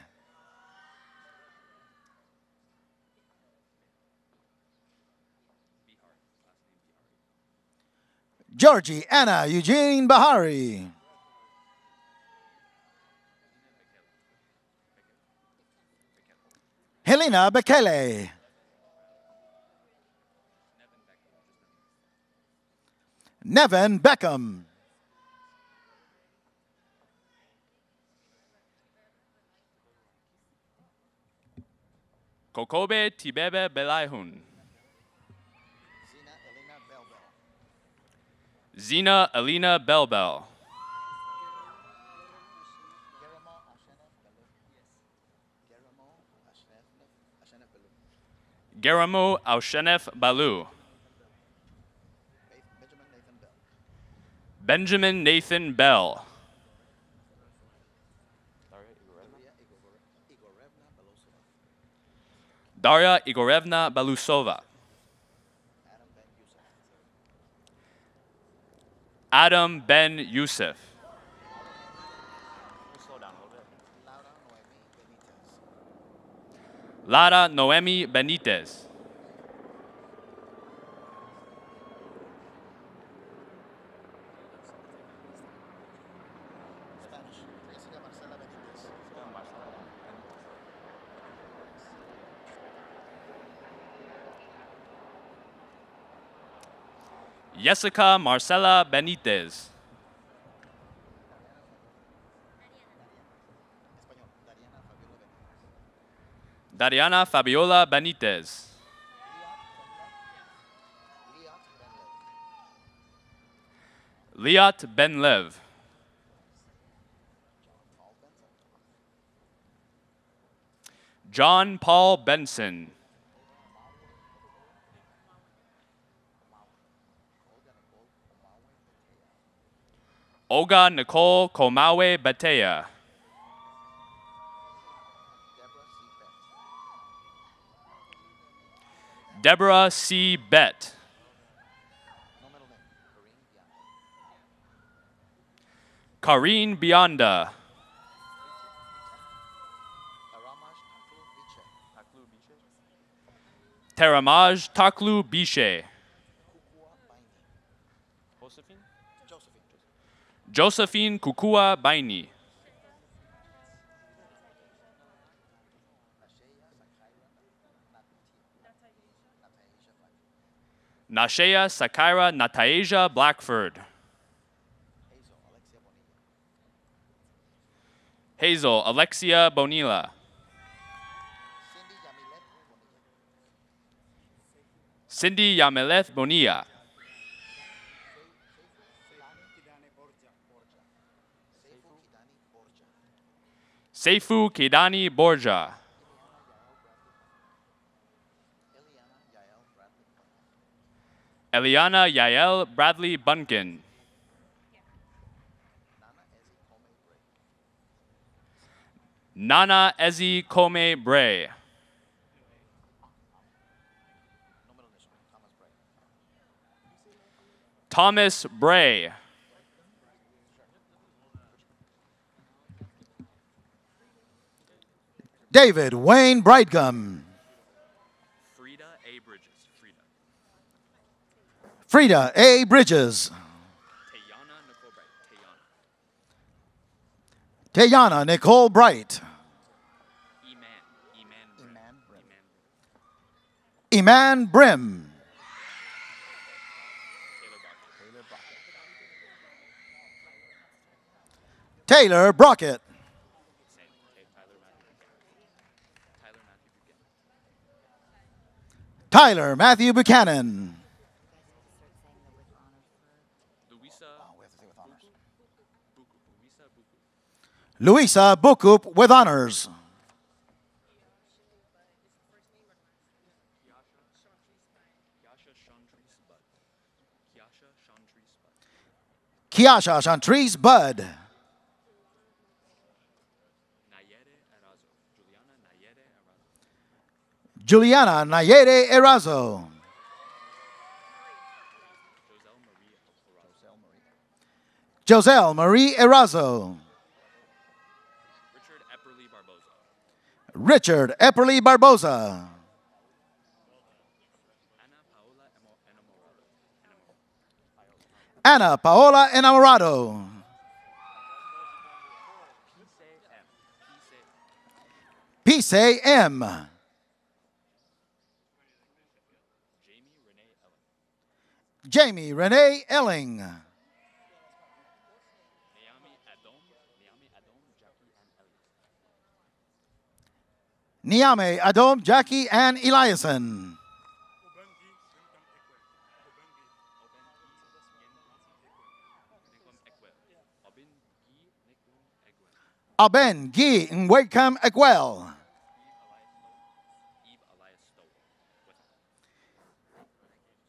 Georgie Anna Eugene Bahari. Helena Bekele. Nevin Beckham. Kokobe Tibebe Belaihun. Zina Alina Belbel. Geramo Aushenef Balu. Benjamin Nathan Bell. Daria Igorevna Balusova. Adam Ben Youssef. Slow down a little Lara Noemi Benitez. Jessica Marcela Benitez. Dariana Fabiola Benitez. Liat Benlev. John Paul Benson. Olga Nicole Komawe Batea. Deborah C. Bett. Karine Bionda. Teramaj Taklu Biche. Josephine Kukua Baini. Nashea Sakaira Nataeja Blackford. Hazel Alexia Bonilla. Cindy Yameleth Bonilla. Seifu Kidani Borja Seifu Kidani Borja. Eliana Yael Bradley Bunkin. Nana Ezi Kome Bray. Thomas Bray. David Wayne Brightgum. Frida A. Bridges. Frida. Frida A. Bridges. Tayana Nicole Bright. Iman Brim. Taylor Brockett. Tyler Matthew Buchanan. Luisa. Buku. Luisa Buku. Luisa Bukup with honors. Kiasha Chantrice Bud. Juliana Nayere Erazo. Joselle Marie Erazo. Joselle Marie Erazo. Richard Epperly Barboza. Richard Epperly Barbosa. Anna Paola Enamorado. Pise M. Jamie Renee Elling. Naomi Adom. Naomi Adom. Jackie and Elliot. Niame Adom Jackie and Eliason. Aben Gi Nwekam Egwell.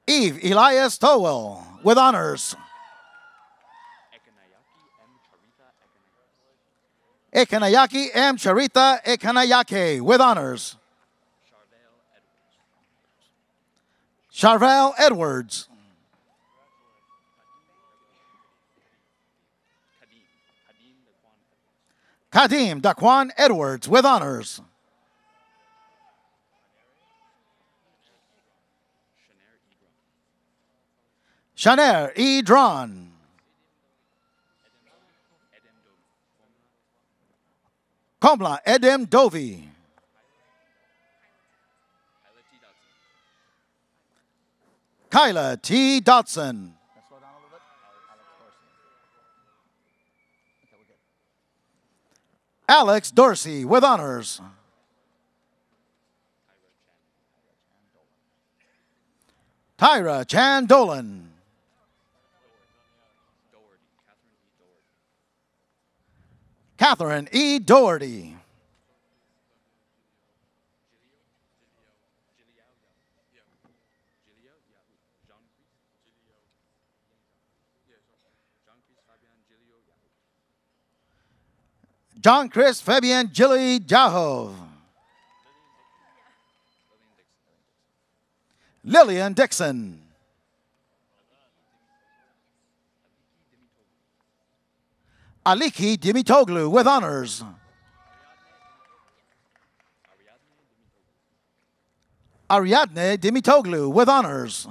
Eve Elias Towell with honors. Ekanayaki M. Charita Ekanayake with honors. Charvel Edwards. Kadim Daquan Edwards with honors. Shaner E. Dron. Komla Edem Dovi. Kyla T. Dotson. Alex Dorsey with honors. Tyra Chan Dolan. Catherine E. Doherty. John Chris Fabian Gilly Jahov. Lillian Dixon. Aliki Dimitoglu with honors. Ariadne Dimitoglu with honors.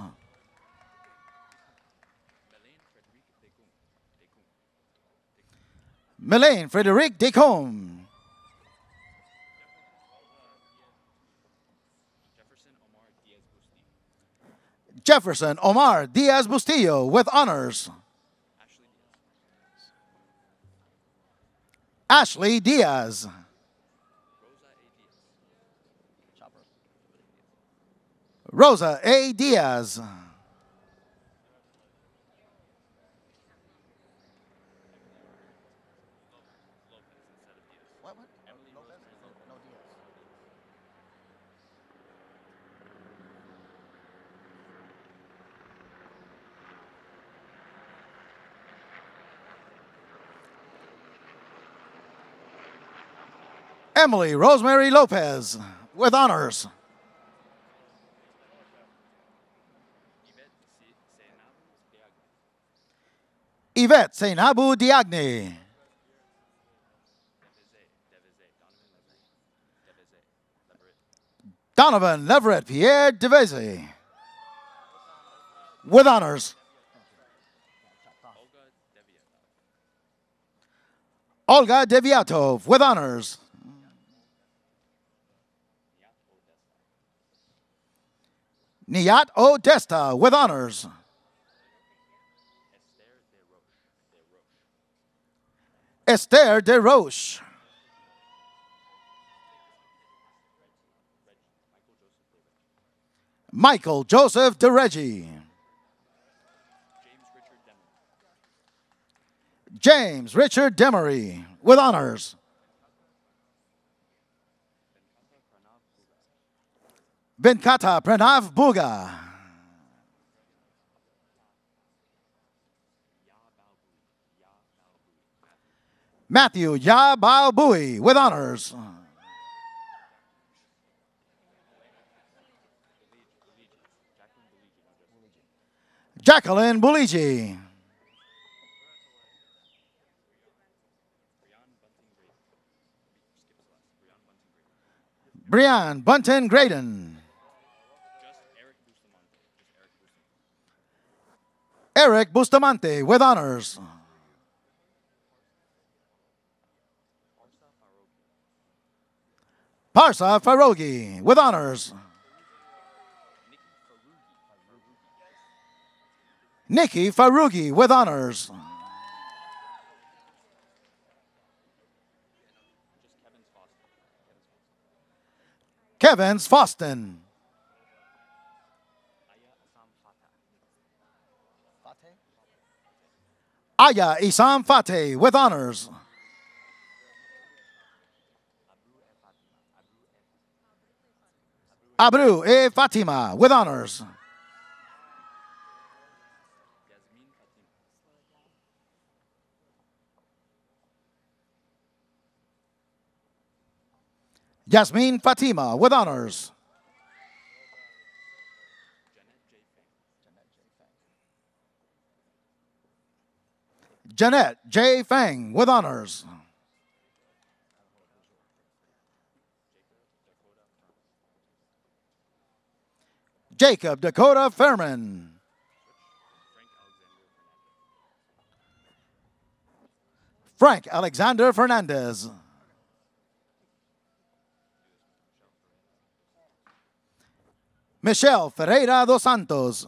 Melaine Frederic Descombe. Jefferson Omar Diaz Bustillo with honors. Ashley Diaz. Rosa A. Diaz. Emily Rosemary Lopez with honors. Yvette Seinabu Diagne. Donovan Leverett Pierre Devese with honors. Olga Deviatov with honors. Niat Odesta with honors. Esther De Roche. Michael Joseph De Reggie. James Richard Demery with honors. Venkata Pranav Buga. Matthew Ya Balbui with honors. Jacqueline Buligi. Brian Bunton Graydon. Eric Bustamante with honors. Parsa Farogi with honors. Nikki Farugi with honors. Kevin's Foston. Aya Isam Fateh with honors. Abru E Fatima with honors. Yasmin Fatima with honors. Jeanette J. Fang with honors. Jacob Dakota Fairman. Frank Alexander Fernandez. Michelle Ferreira dos Santos.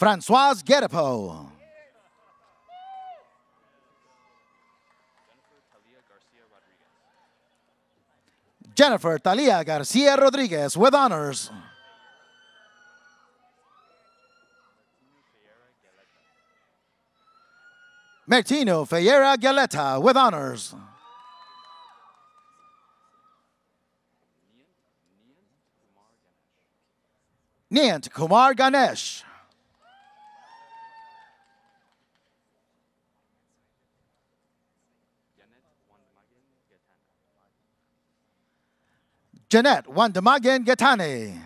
Francoise Gedipo. Jennifer Talia Garcia Rodriguez with honors. Martino Ferreira Galeta with honors. Niant Kumar Ganesh. Jeanette Wandamagan Getane.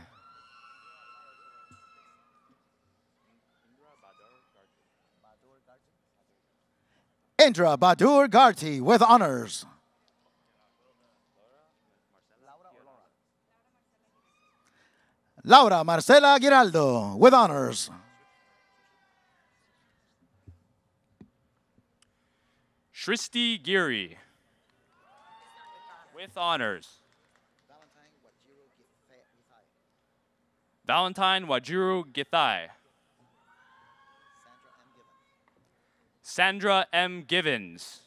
Indra Badur Garti with honors. Laura Marcela Giraldo with honors. Shristi Giri with honors. Valentine Wajuru Githai. Sandra M. Givens.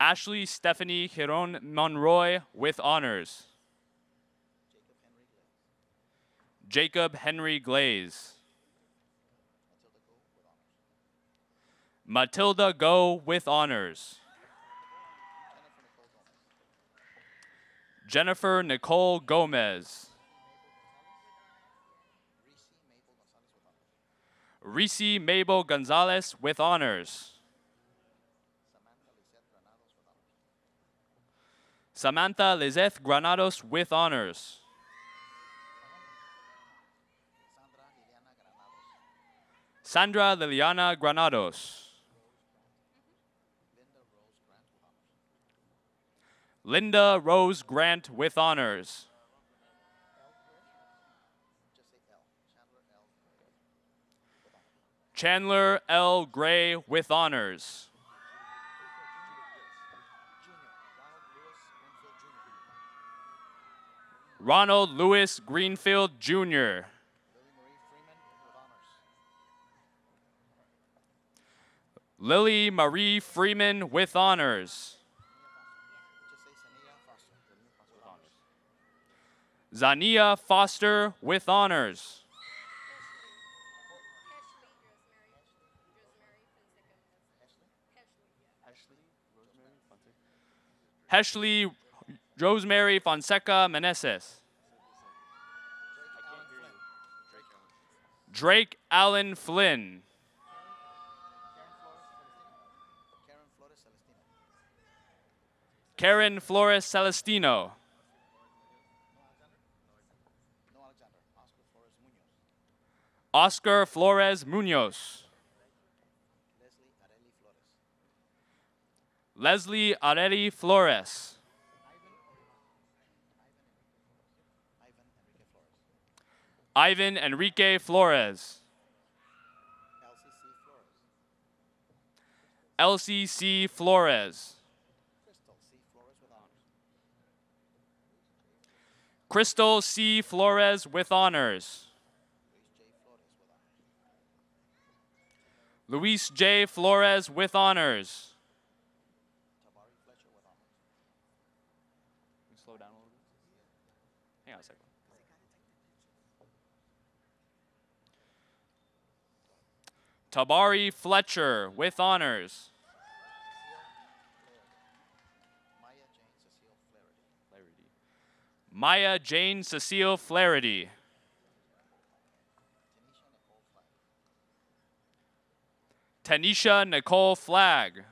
Ashley Stephanie Hiron Monroy with honors. Jacob Henry Glaze. Matilda Go with honors. Jennifer Nicole Gomez. Reese Mabel Gonzalez with honors. Samantha Lizeth Granados with honors. Sandra Liliana Granados. Linda Rose Grant with honors. Chandler L. Gray with honors. Ronald Lewis Greenfield Jr. Lily Marie Freeman with honors. Zania Foster with honors. Heshley Rosemary Fonseca Meneses. Drake Allen Flynn. Karen Flores Celestino. Oscar Flores Munoz. Leslie Areli Flores. Ivan Enrique Flores. LCC Flores. Crystal C. Flores with honors. Luis J. Flores with honors. Slow down a little bit. Hang on a second. Tabari Fletcher with honors. Maya Jane Cecile Flaherty. Tanisha Nicole Flagg.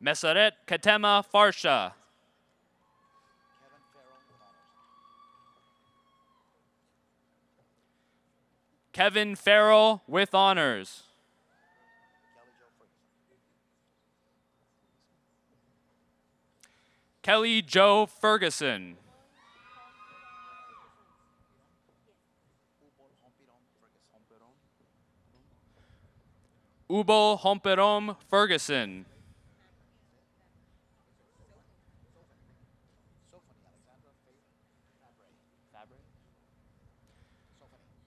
Mesaret Katema Farsha. Kevin Farrell with honors. Kelly Joe Ferguson. Ubo Homperom Ferguson.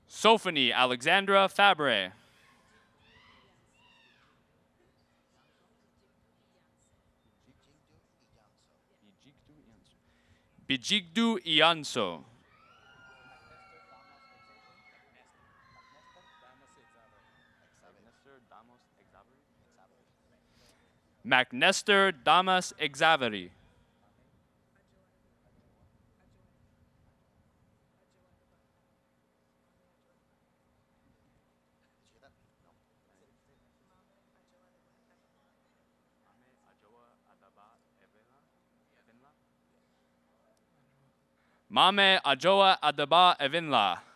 Sophony Alexandra Fabre. Bijigdu Ianso. MacNester Damas Exavery. Mame Ajoa Adaba Evinla.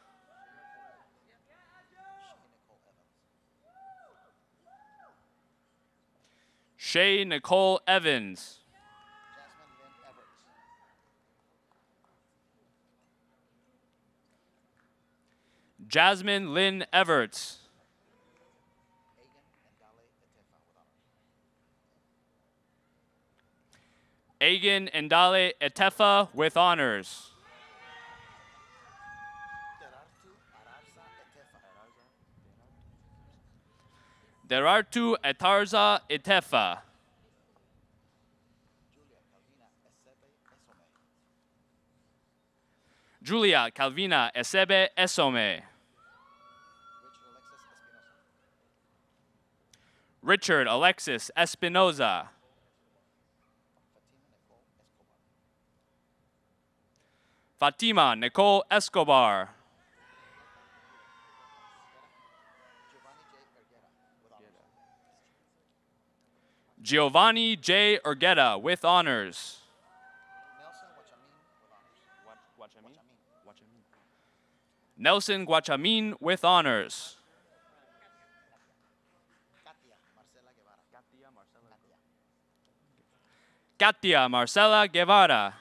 Shay Nicole Evans. Jasmine Lynn Everts. Agan Ndale Etefa with honors. Derartu Etarza Etefa. Julia Calvina Esebe Esome. Richard Alexis Espinoza. Fatima Nicole Escobar. Giovanni J. Urgetta with honors. Nelson Guachamin with honors. Katia Marcela Guevara.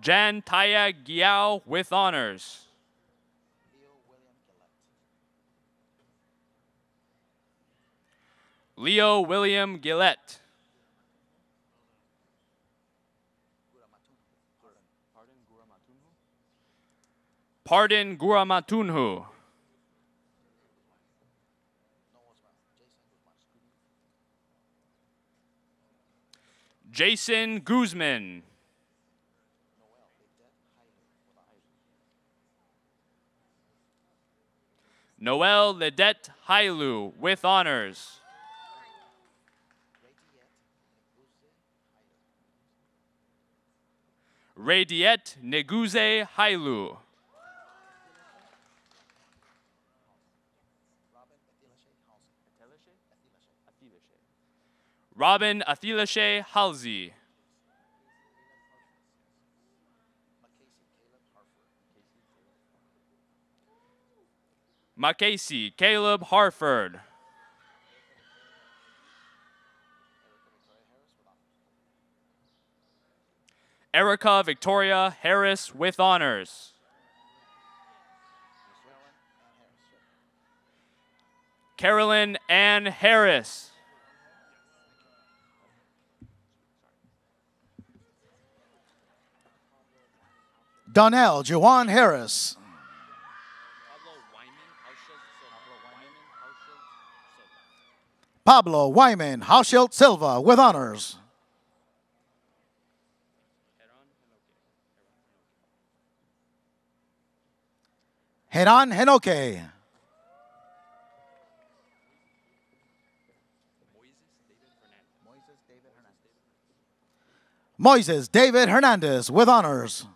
Jan Taya Giao with honors. Leo William Gillette. Pardon Guramatunhu. Jason Guzman. Noel Ledet Hailu with honors. Radiet Neguze Hailu. Robin Athilashe Halsey. Macasey Caleb Harford. Erica Victoria Harris with honors. Carolyn Ann Harris. Donnell Jawan Harris. Pablo Wyman Hauschild Silva with honors. Heran Henoke. Moises David Hernandez with honors.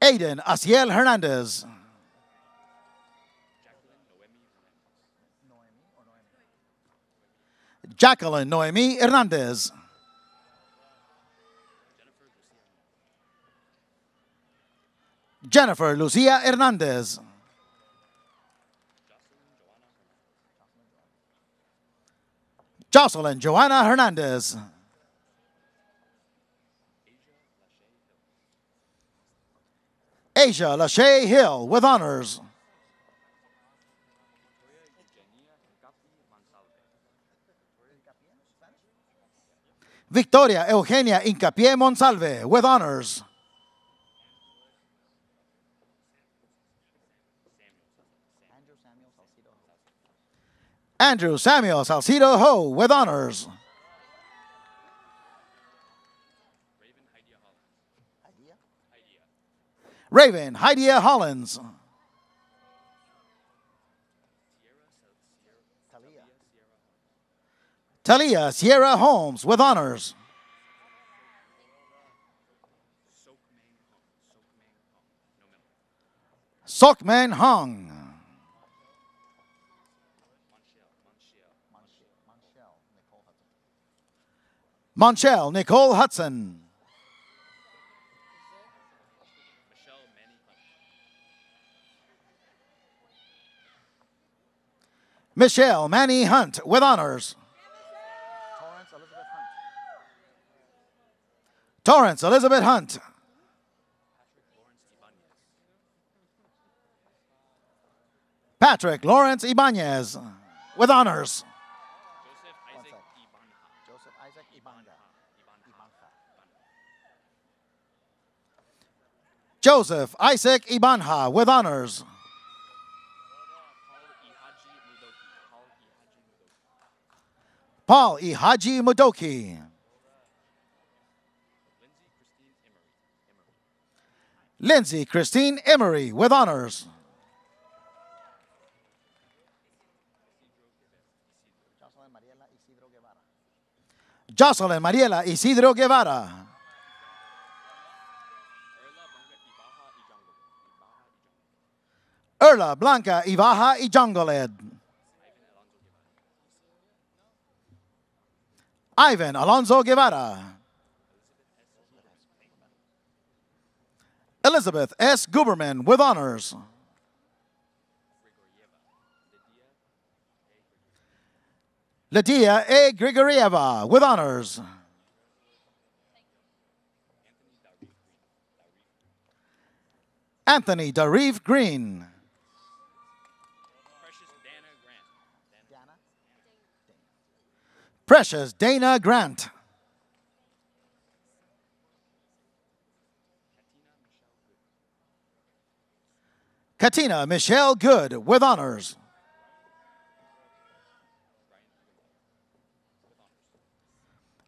Aiden Asiel Hernandez. Jacqueline Noemi Hernandez. Jennifer Lucia Hernandez. Jocelyn Joanna Hernandez. Asia Lachey Hill with honors. Victoria Eugenia Incapié Monsalve with honors. Andrew Samuel Salcido Ho with honors. Raven Heidia Hollins. Talia Sierra Holmes with honors. Sokman Hong. Monchelle Nicole Hudson. Michelle Manny Hunt with honors. Torrance Elizabeth Hunt. Patrick Lawrence Ibanez with honors. Joseph Isaac Ibanha with honors. Paul Ihaji Mudoki. Lindsay Christine Emery with honors. Jocelyn Mariela Isidro Guevara. Erla Blanca Ibaja Ijongoled. Ivan Alonso Guevara. Elizabeth S. Guberman with honors. Lydia A. Grigorieva with honors. Anthony Darif Green. Precious Dana Grant. Katina Michelle Good with honors.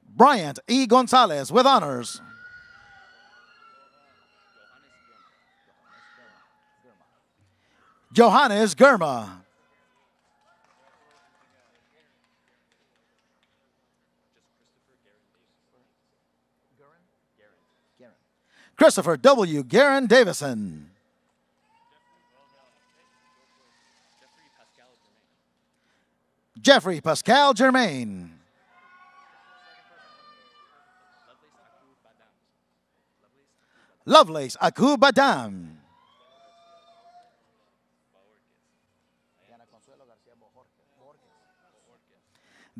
Bryant E. Gonzalez with honors. Johannes Germa. Christopher W. Garin Davison. Jeffrey Pascal Germain. Lovelace Aku Badam.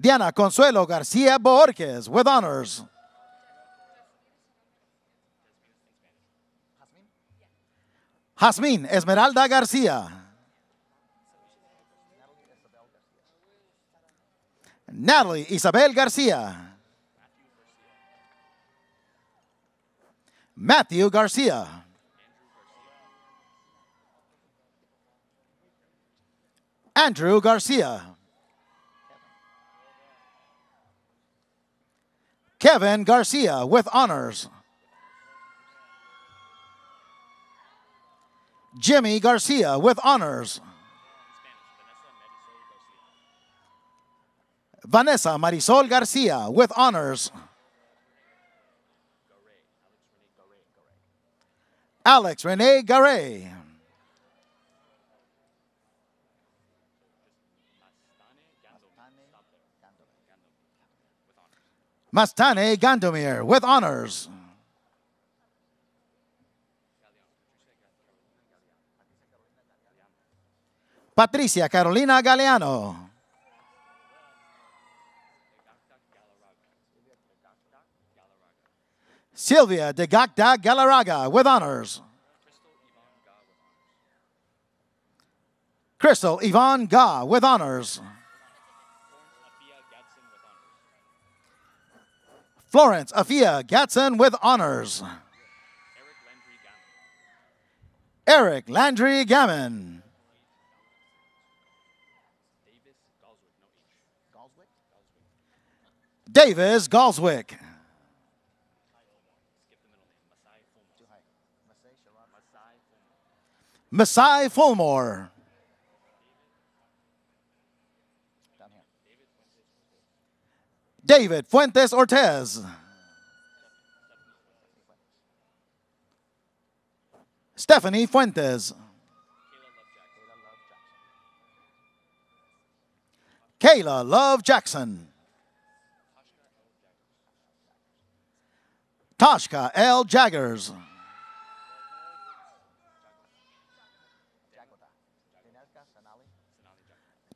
Diana Consuelo Garcia Borges with honors. Jasmine Esmeralda Garcia. Natalie Isabel Garcia. Matthew Garcia. Andrew Garcia. Kevin Garcia with honors. Jimmy Garcia with honors. Vanessa Marisol Garcia with honors. Alex Rene Garay. Mastane Gandomir with honors. Patricia Carolina Galeano. Sylvia de Gacta Galarraga with honors. Crystal Yvonne Ga with honors. Florence Afia Gatson with honors. Eric Landry Gammon. Davis Galswick. Masai Fulmore. David Fuentes Ortez. Stephanie Fuentes. Kayla Love Jackson. Toshka L. Jaggers.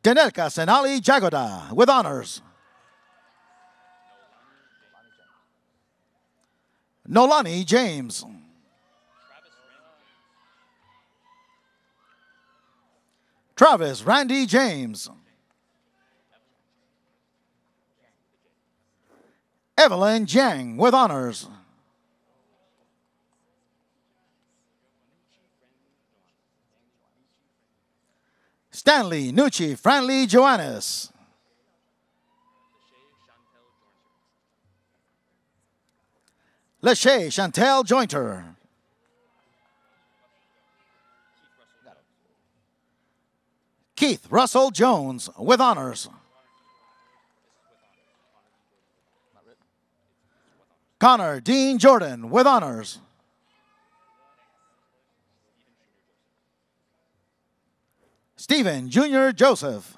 Denelka Senali Jagoda with honors. Nolani James. Travis Randy James. Evelyn Jiang with honors. Stanley Nucci Franley Joannis. Lachey Chantel Jointer. Keith Russell Jones with honors. Connor Dean Jordan with honors. Stephen Jr. Joseph.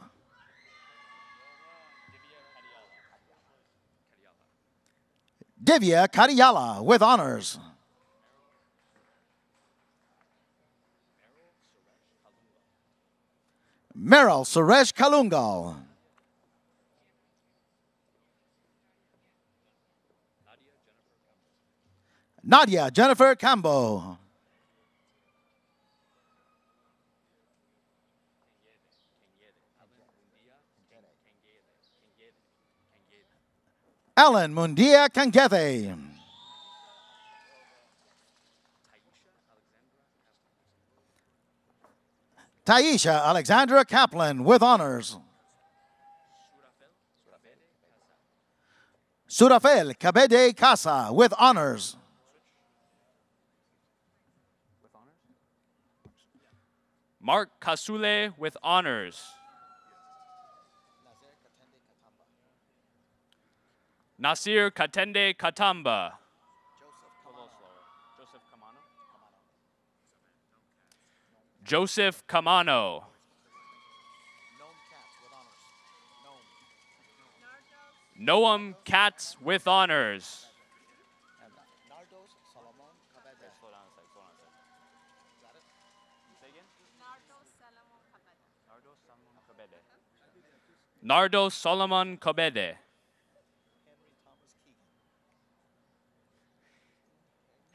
Divya Kadiyala with honors. Meryl Suresh Kalungal. Nadia Jennifer Cambo. Alan Mundia Kangethe. Taisha Alexandra Kaplan with honors. Surafel Kabede Casa with honors. Mark Kasule with honors. Nasir Katende Katamba. Joseph Kamano. Noam Katz with honors. Nardo Solomon Kabebe, Nardo Solomon Kobede.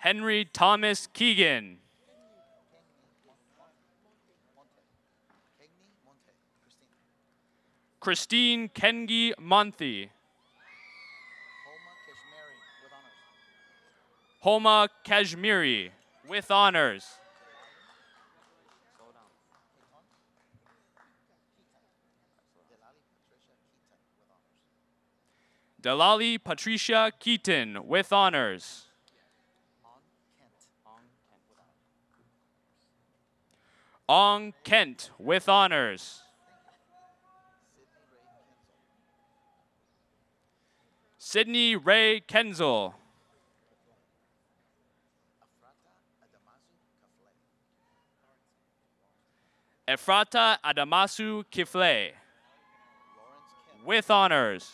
Henry Thomas Keegan. Christine Kengi Monthi. Homa Kashmiri with honors. Delali Patricia Keaton with honors. Ong Kent with honors. Sydney Ray Kenzel. Efrata Adamasu Kifle with honors.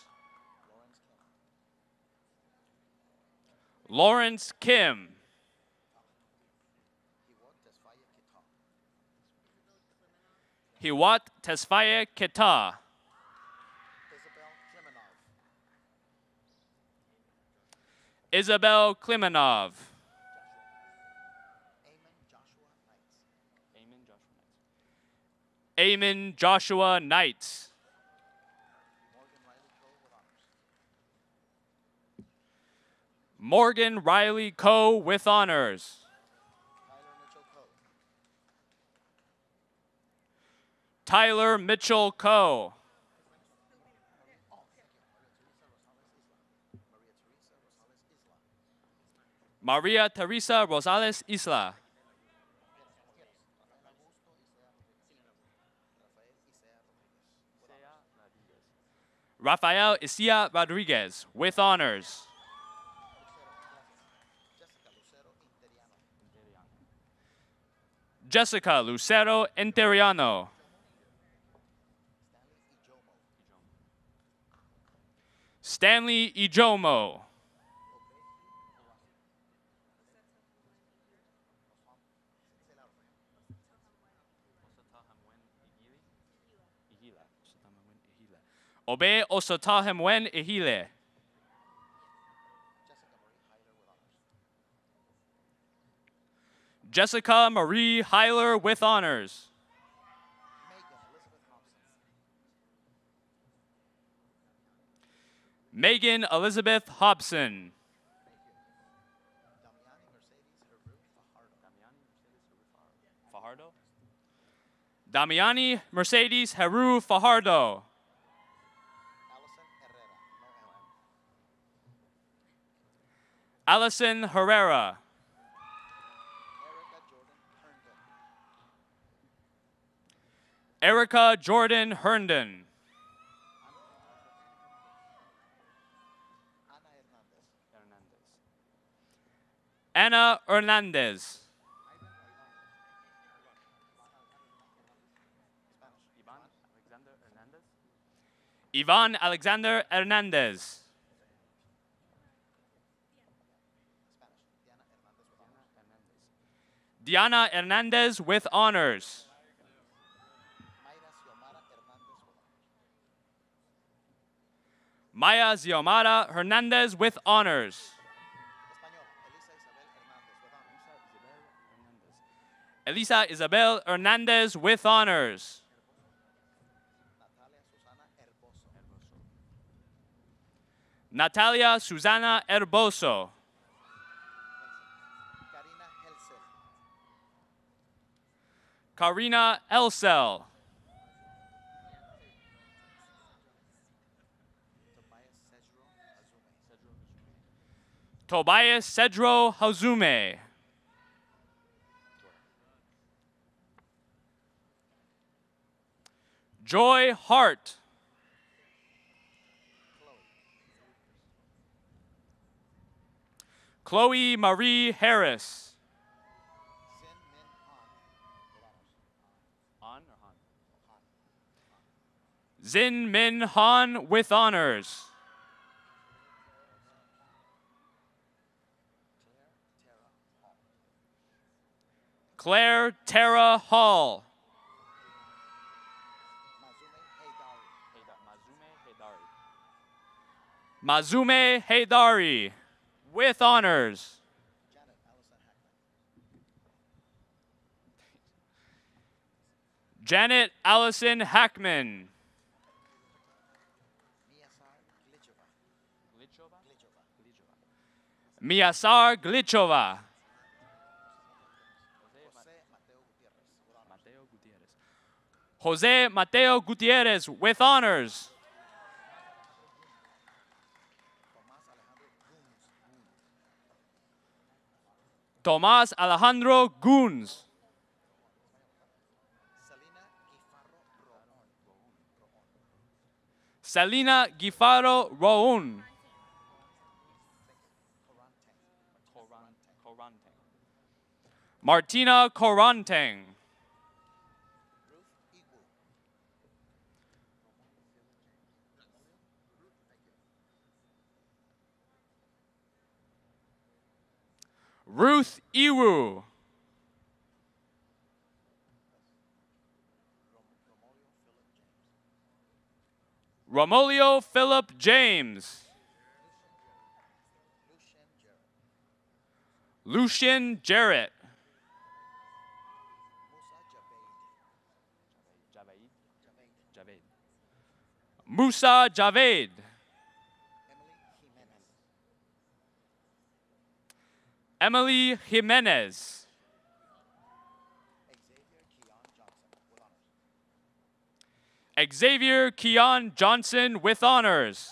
Lawrence Kim. Hiwat Tesfaye Keta. Isabel Klimanov. Eamon Joshua Knight. Morgan Riley Coe with honors. Tyler Mitchell Coe. Maria Teresa Rosales Isla. Rafael Isia Rodriguez with honors. Jessica Lucero Interiano. Stanley Ijomo. Obe Osotahemwen Ihile. Jessica Marie Heiler with honors. Megan Elizabeth Hobson. Damiani Mercedes Heru Fajardo? Damiani Mercedes Heru Fajardo. Allison Herrera. Erica Jordan Herndon. Anna Hernandez. Ivan Alexander Hernandez. Diana Hernandez with honors. Maya Ziomara Hernandez with honors. Elisa Isabel Hernandez with honors. Natalia Susana Herboso. Karina Elsel. Tobias Cedro Hazume. Joy Hart. Chloe Marie Harris. Zin Min Han with honors. Claire Tara Hall. Mazume Haydari with honors. Janet Allison Hackman. Miasar Glitchova. Jose Mateo Gutierrez with honors. Tomás Alejandro Guns. Selena Gifaro Roun. Martina Coranteng. Ruth Iwu. Romolio Philip James. Lucian Jarrett. Musa Javed. Emily Jimenez. Xavier Keon Johnson with honors.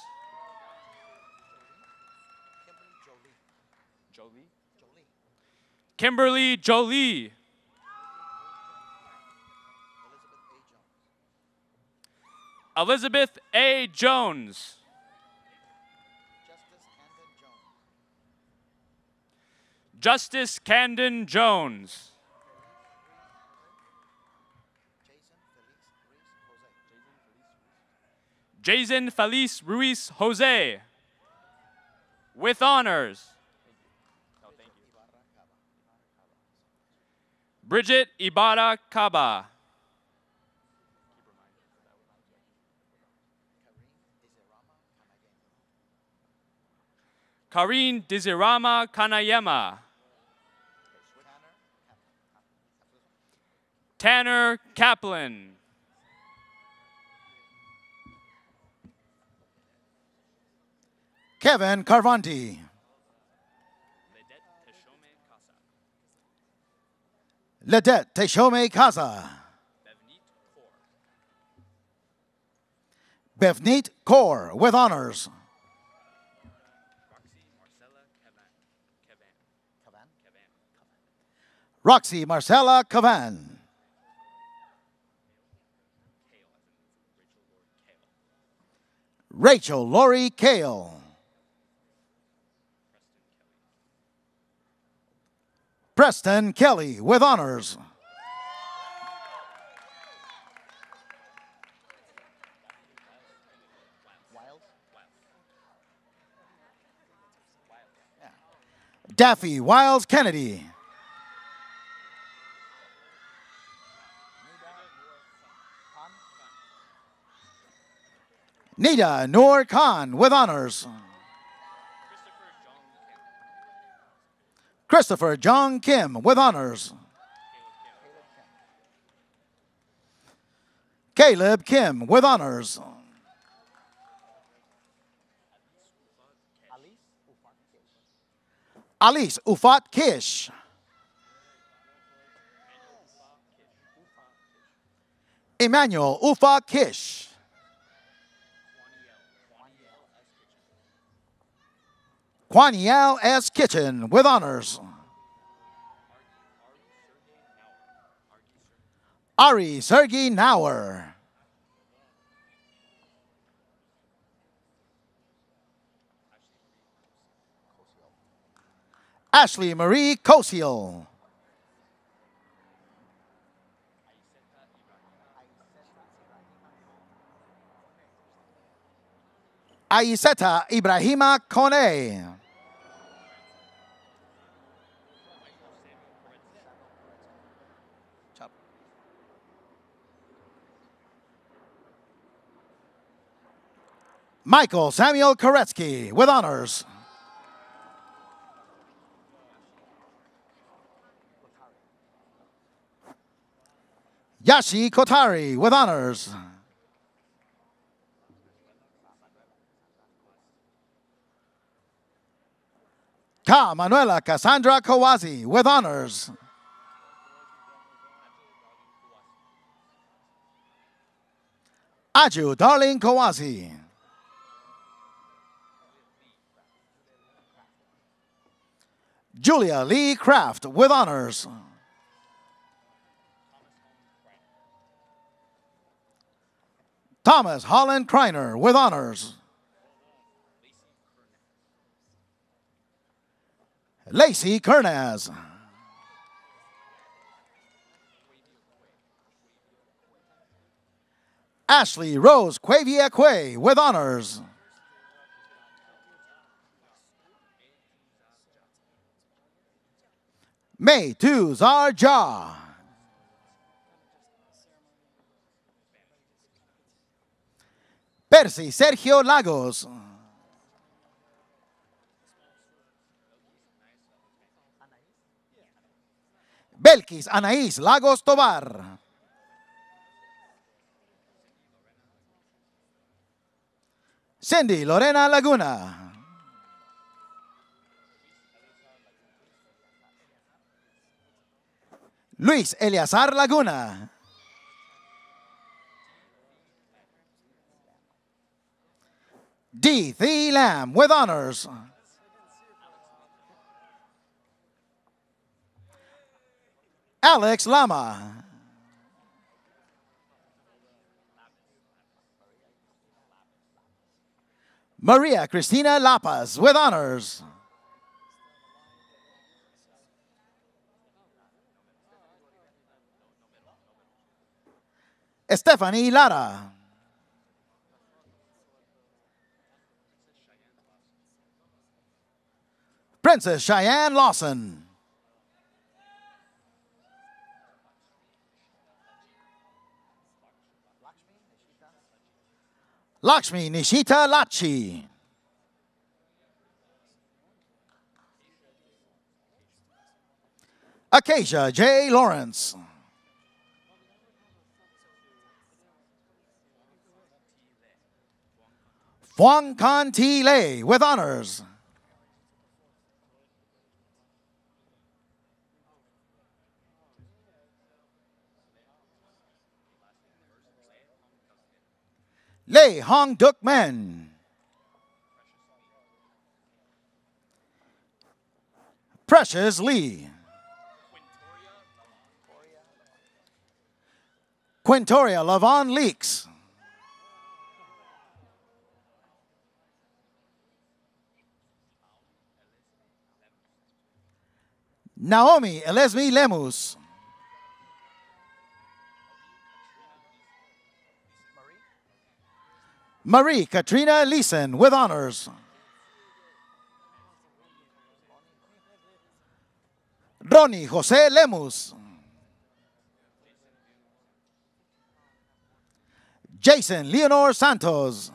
Kimberly Jolie, Kimberly Jolie. Elizabeth A. Jones. Justice Candon Jones. Jason Felice Ruiz Jose. With honors. Bridget Ibarra Kaba. Karine Dizirama Kanayema. Tanner Kaplan. Kevin Carvanti. Ledette Teshome Kaza. Bevneet Kaur with honors. Roxy Marcella Cavan. Rachel Lori Kale. Preston Kelly with honors. Daffy Wiles Kennedy. Nida Noor Khan with honors. Christopher John Kim with honors. Caleb Kim with honors. Alice Ufat Kish. Emmanuel Ufa Kish. Quaniel S. Kitchen with honors. Ari Sergey Nauer. Ashley Marie Kosiel. Aiseta Ibrahima Kone. Michael Samuel Koretsky with honors. Yashi Kotari with honors. Ka Manuela Cassandra Kawazi with honors. Aju Darling Kawazi. Julia Lee Kraft with honors. Thomas Holland Kreiner with honors. Lacey Kernaz. Ashley Rose Quavier with honors. May Tu Zar Ja. Percy Sergio Lagos. Belkis Anaís Lagos Tobar. Cindy Lorena Laguna. Luis Eleazar Laguna. D. Lamb with honors. Alex Lama. Maria Cristina Lapas with honors. Stephanie Lara. Princess Cheyenne Lawson. Lakshmi Nishita Lachi. Acacia J. Lawrence. Fuang Kan Ti Lei with honors. Lei Hong Duk Men. Precious Lee. Quintoria Lavon Leaks. Naomi Elesmi Lemus. Marie Katrina Leeson with honors. Ronnie Jose Lemus. Jason Leonor Santos.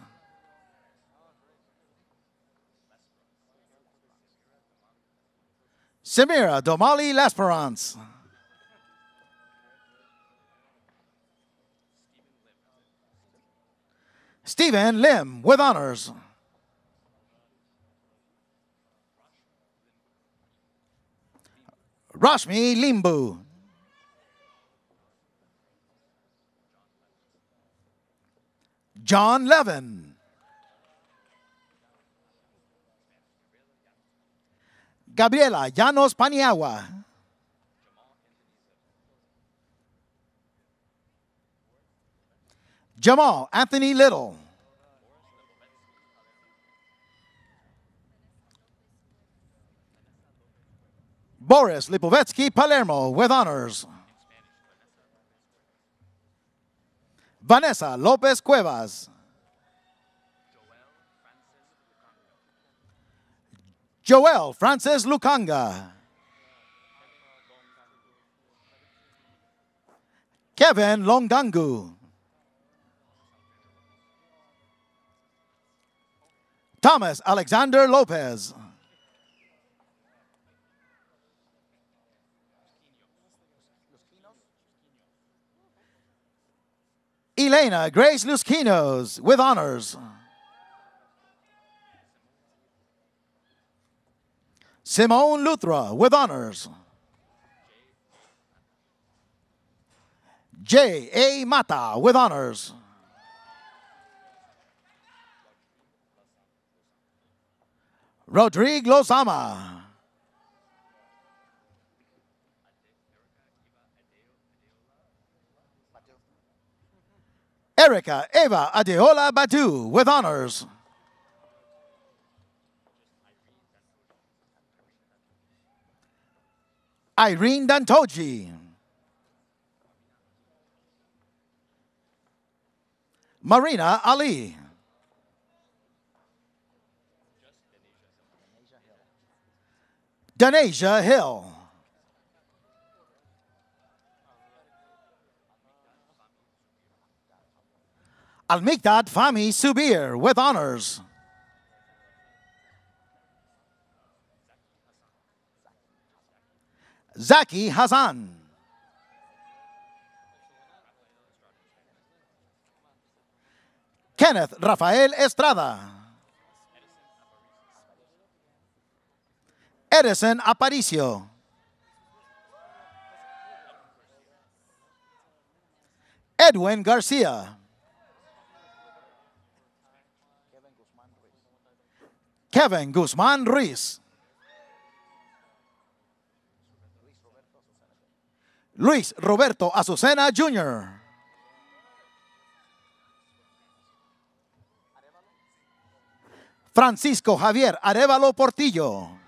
Samira Domali Lesperance. Stephen Lim with honors. Rashmi Limbu. John Levin. Gabriela Llanos Paniagua. Jamal Anthony Little. Boris Lipovetsky Palermo with honors. Vanessa Lopez Cuevas. Joel Francis Lukanga. Kevin Longangu. Thomas Alexander Lopez. Elena Grace Lusquinos with honors. Simone Luthra with honors. J. A. Mata with honors. Rodrigo Lozama. Erica Eva Adeola Badu with honors. Irene Dantoji. Marina Ali. Danasia Hill. Almigdad Fami Subir with honors. Zaki Hassan. Kenneth Rafael Estrada. Edison Aparicio. Edwin Garcia. Kevin Guzman Ruiz. Luis Roberto Azucena Jr. Francisco Javier Arevalo Portillo.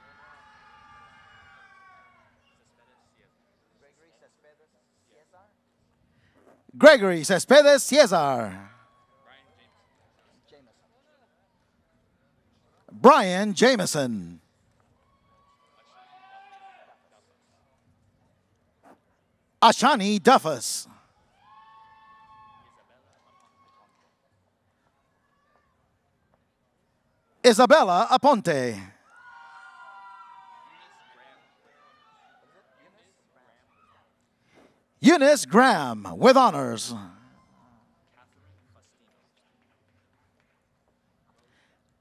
Gregory Cespedes Cesar. Brian Jameson. Ashani Duffus. Isabella Aponte. Eunice Graham with honors.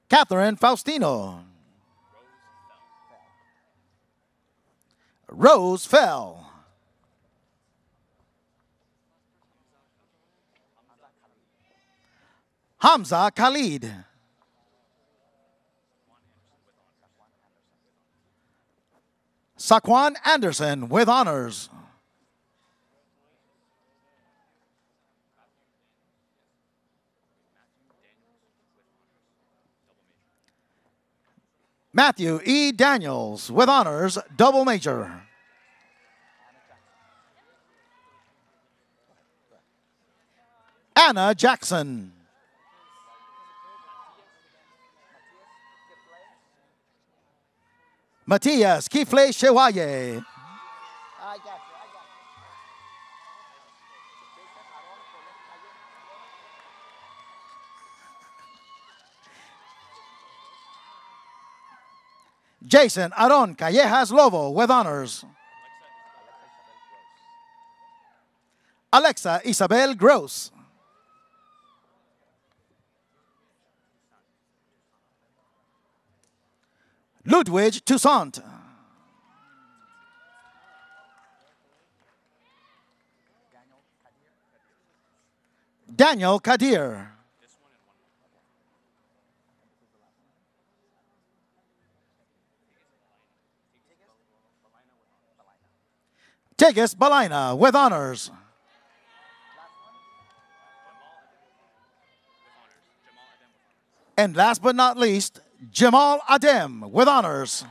Catherine Faustino. Rose Fell. Hamza Khalid. Saquon Anderson with honors. Matthew E. Daniels with honors, double major. Anna Jackson. Matias Kifle Shewaye. Jason Aron Callejas Lobo with honors. Alexa Isabel Gross. Ludwig Toussaint. Daniel Kadir. Tigis Balina with honors. And last but not least, Jamal Adem with honors.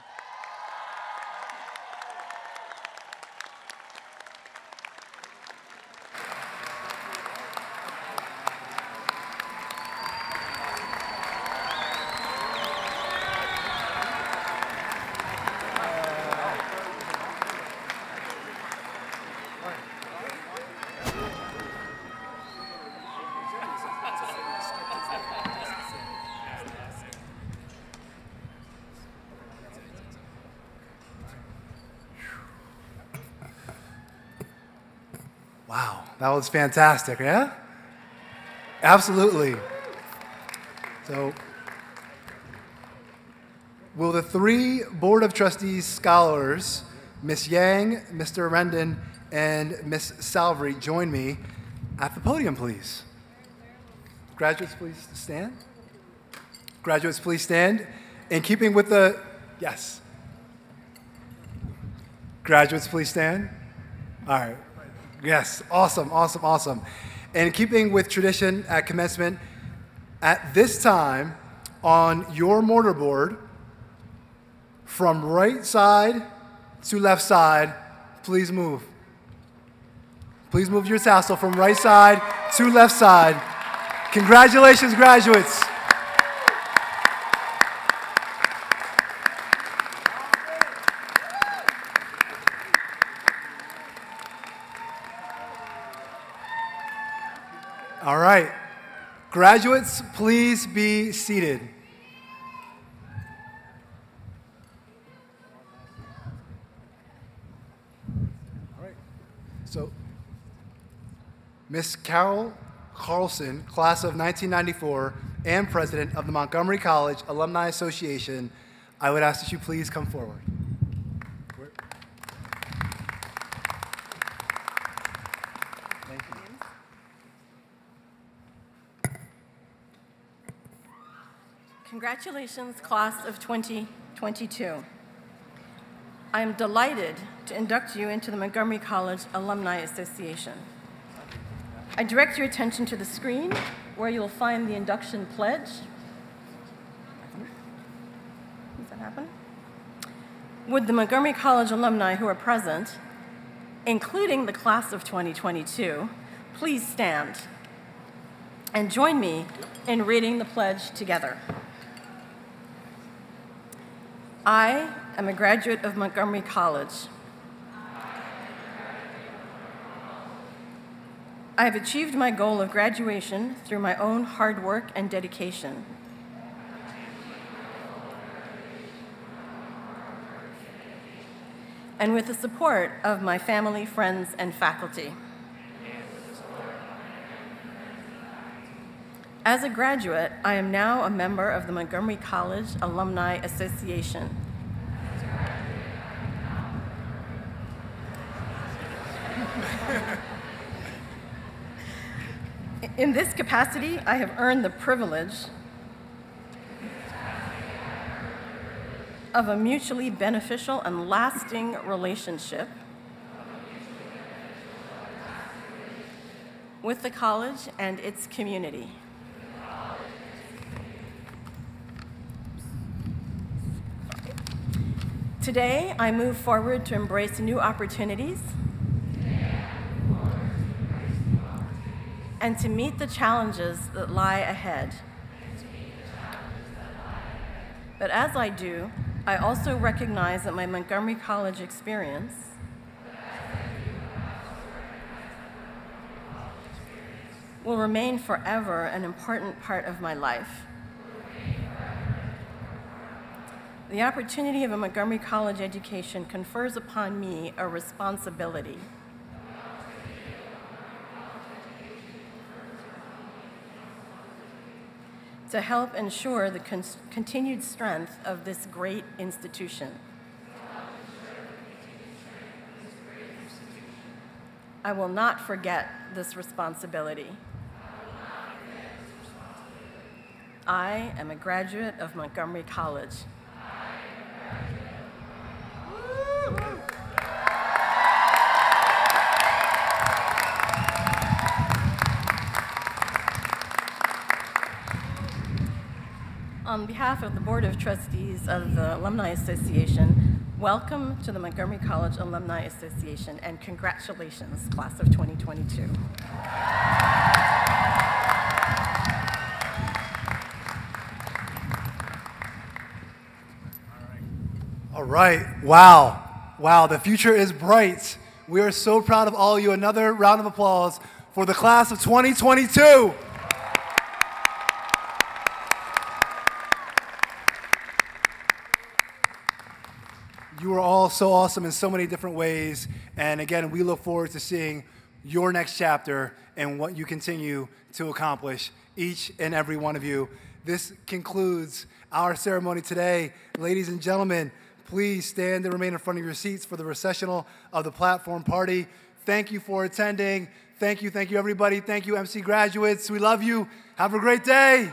Was fantastic, yeah? Absolutely. So, will the three Board of Trustees scholars, Ms. Yang, Mr. Rendon, and Ms. Salvery, join me at the podium, please? Graduates, please stand. Graduates, please stand. In keeping with the, yes. Graduates, please stand. All right. Yes, awesome, awesome, awesome. In keeping with tradition at commencement, at this time on your mortarboard, from right side to left side, please move. Please move your tassel from right side to left side. Congratulations, graduates. All right. Graduates, please be seated. All right. So, Miss Carol Carlson, class of 1994, and president of the Montgomery College Alumni Association, I would ask that you please come forward. Thank you. Congratulations, class of 2022. I am delighted to induct you into the Montgomery College Alumni Association. I direct your attention to the screen where you'll find the induction pledge. Does that happen? Would the Montgomery College alumni who are present, including the class of 2022, please stand and join me in reading the pledge together. I am a graduate of Montgomery College. I have achieved my goal of graduation through my own hard work and dedication. And with the support of my family, friends, and faculty. As a graduate, I am now a member of the Montgomery College Alumni Association. In this capacity, I have earned the privilege of a mutually beneficial and lasting relationship with the college and its community. Today, I move forward to embrace new opportunities and to meet the challenges that lie ahead. But as I do, I also recognize that my Montgomery College experience will remain forever an important part of my life. The opportunity of a Montgomery College education confers upon me a responsibility. to help ensure the con continued strength of this great institution. I will not forget this responsibility. I am a graduate of Montgomery College. Behalf of the Board of Trustees of the Alumni Association, welcome to the Montgomery College Alumni Association and congratulations, class of 2022. All right. Wow. Wow. The future is bright. We are so proud of all of you. Another round of applause for the class of 2022. Are all so awesome in so many different ways. And again, we look forward to seeing your next chapter and what you continue to accomplish, each and every one of you. This concludes our ceremony today. Ladies and gentlemen, please stand and remain in front of your seats for the recessional of the platform party. Thank you for attending. Thank you, thank you, everybody. Thank you, MC graduates. We love you. Have a great day.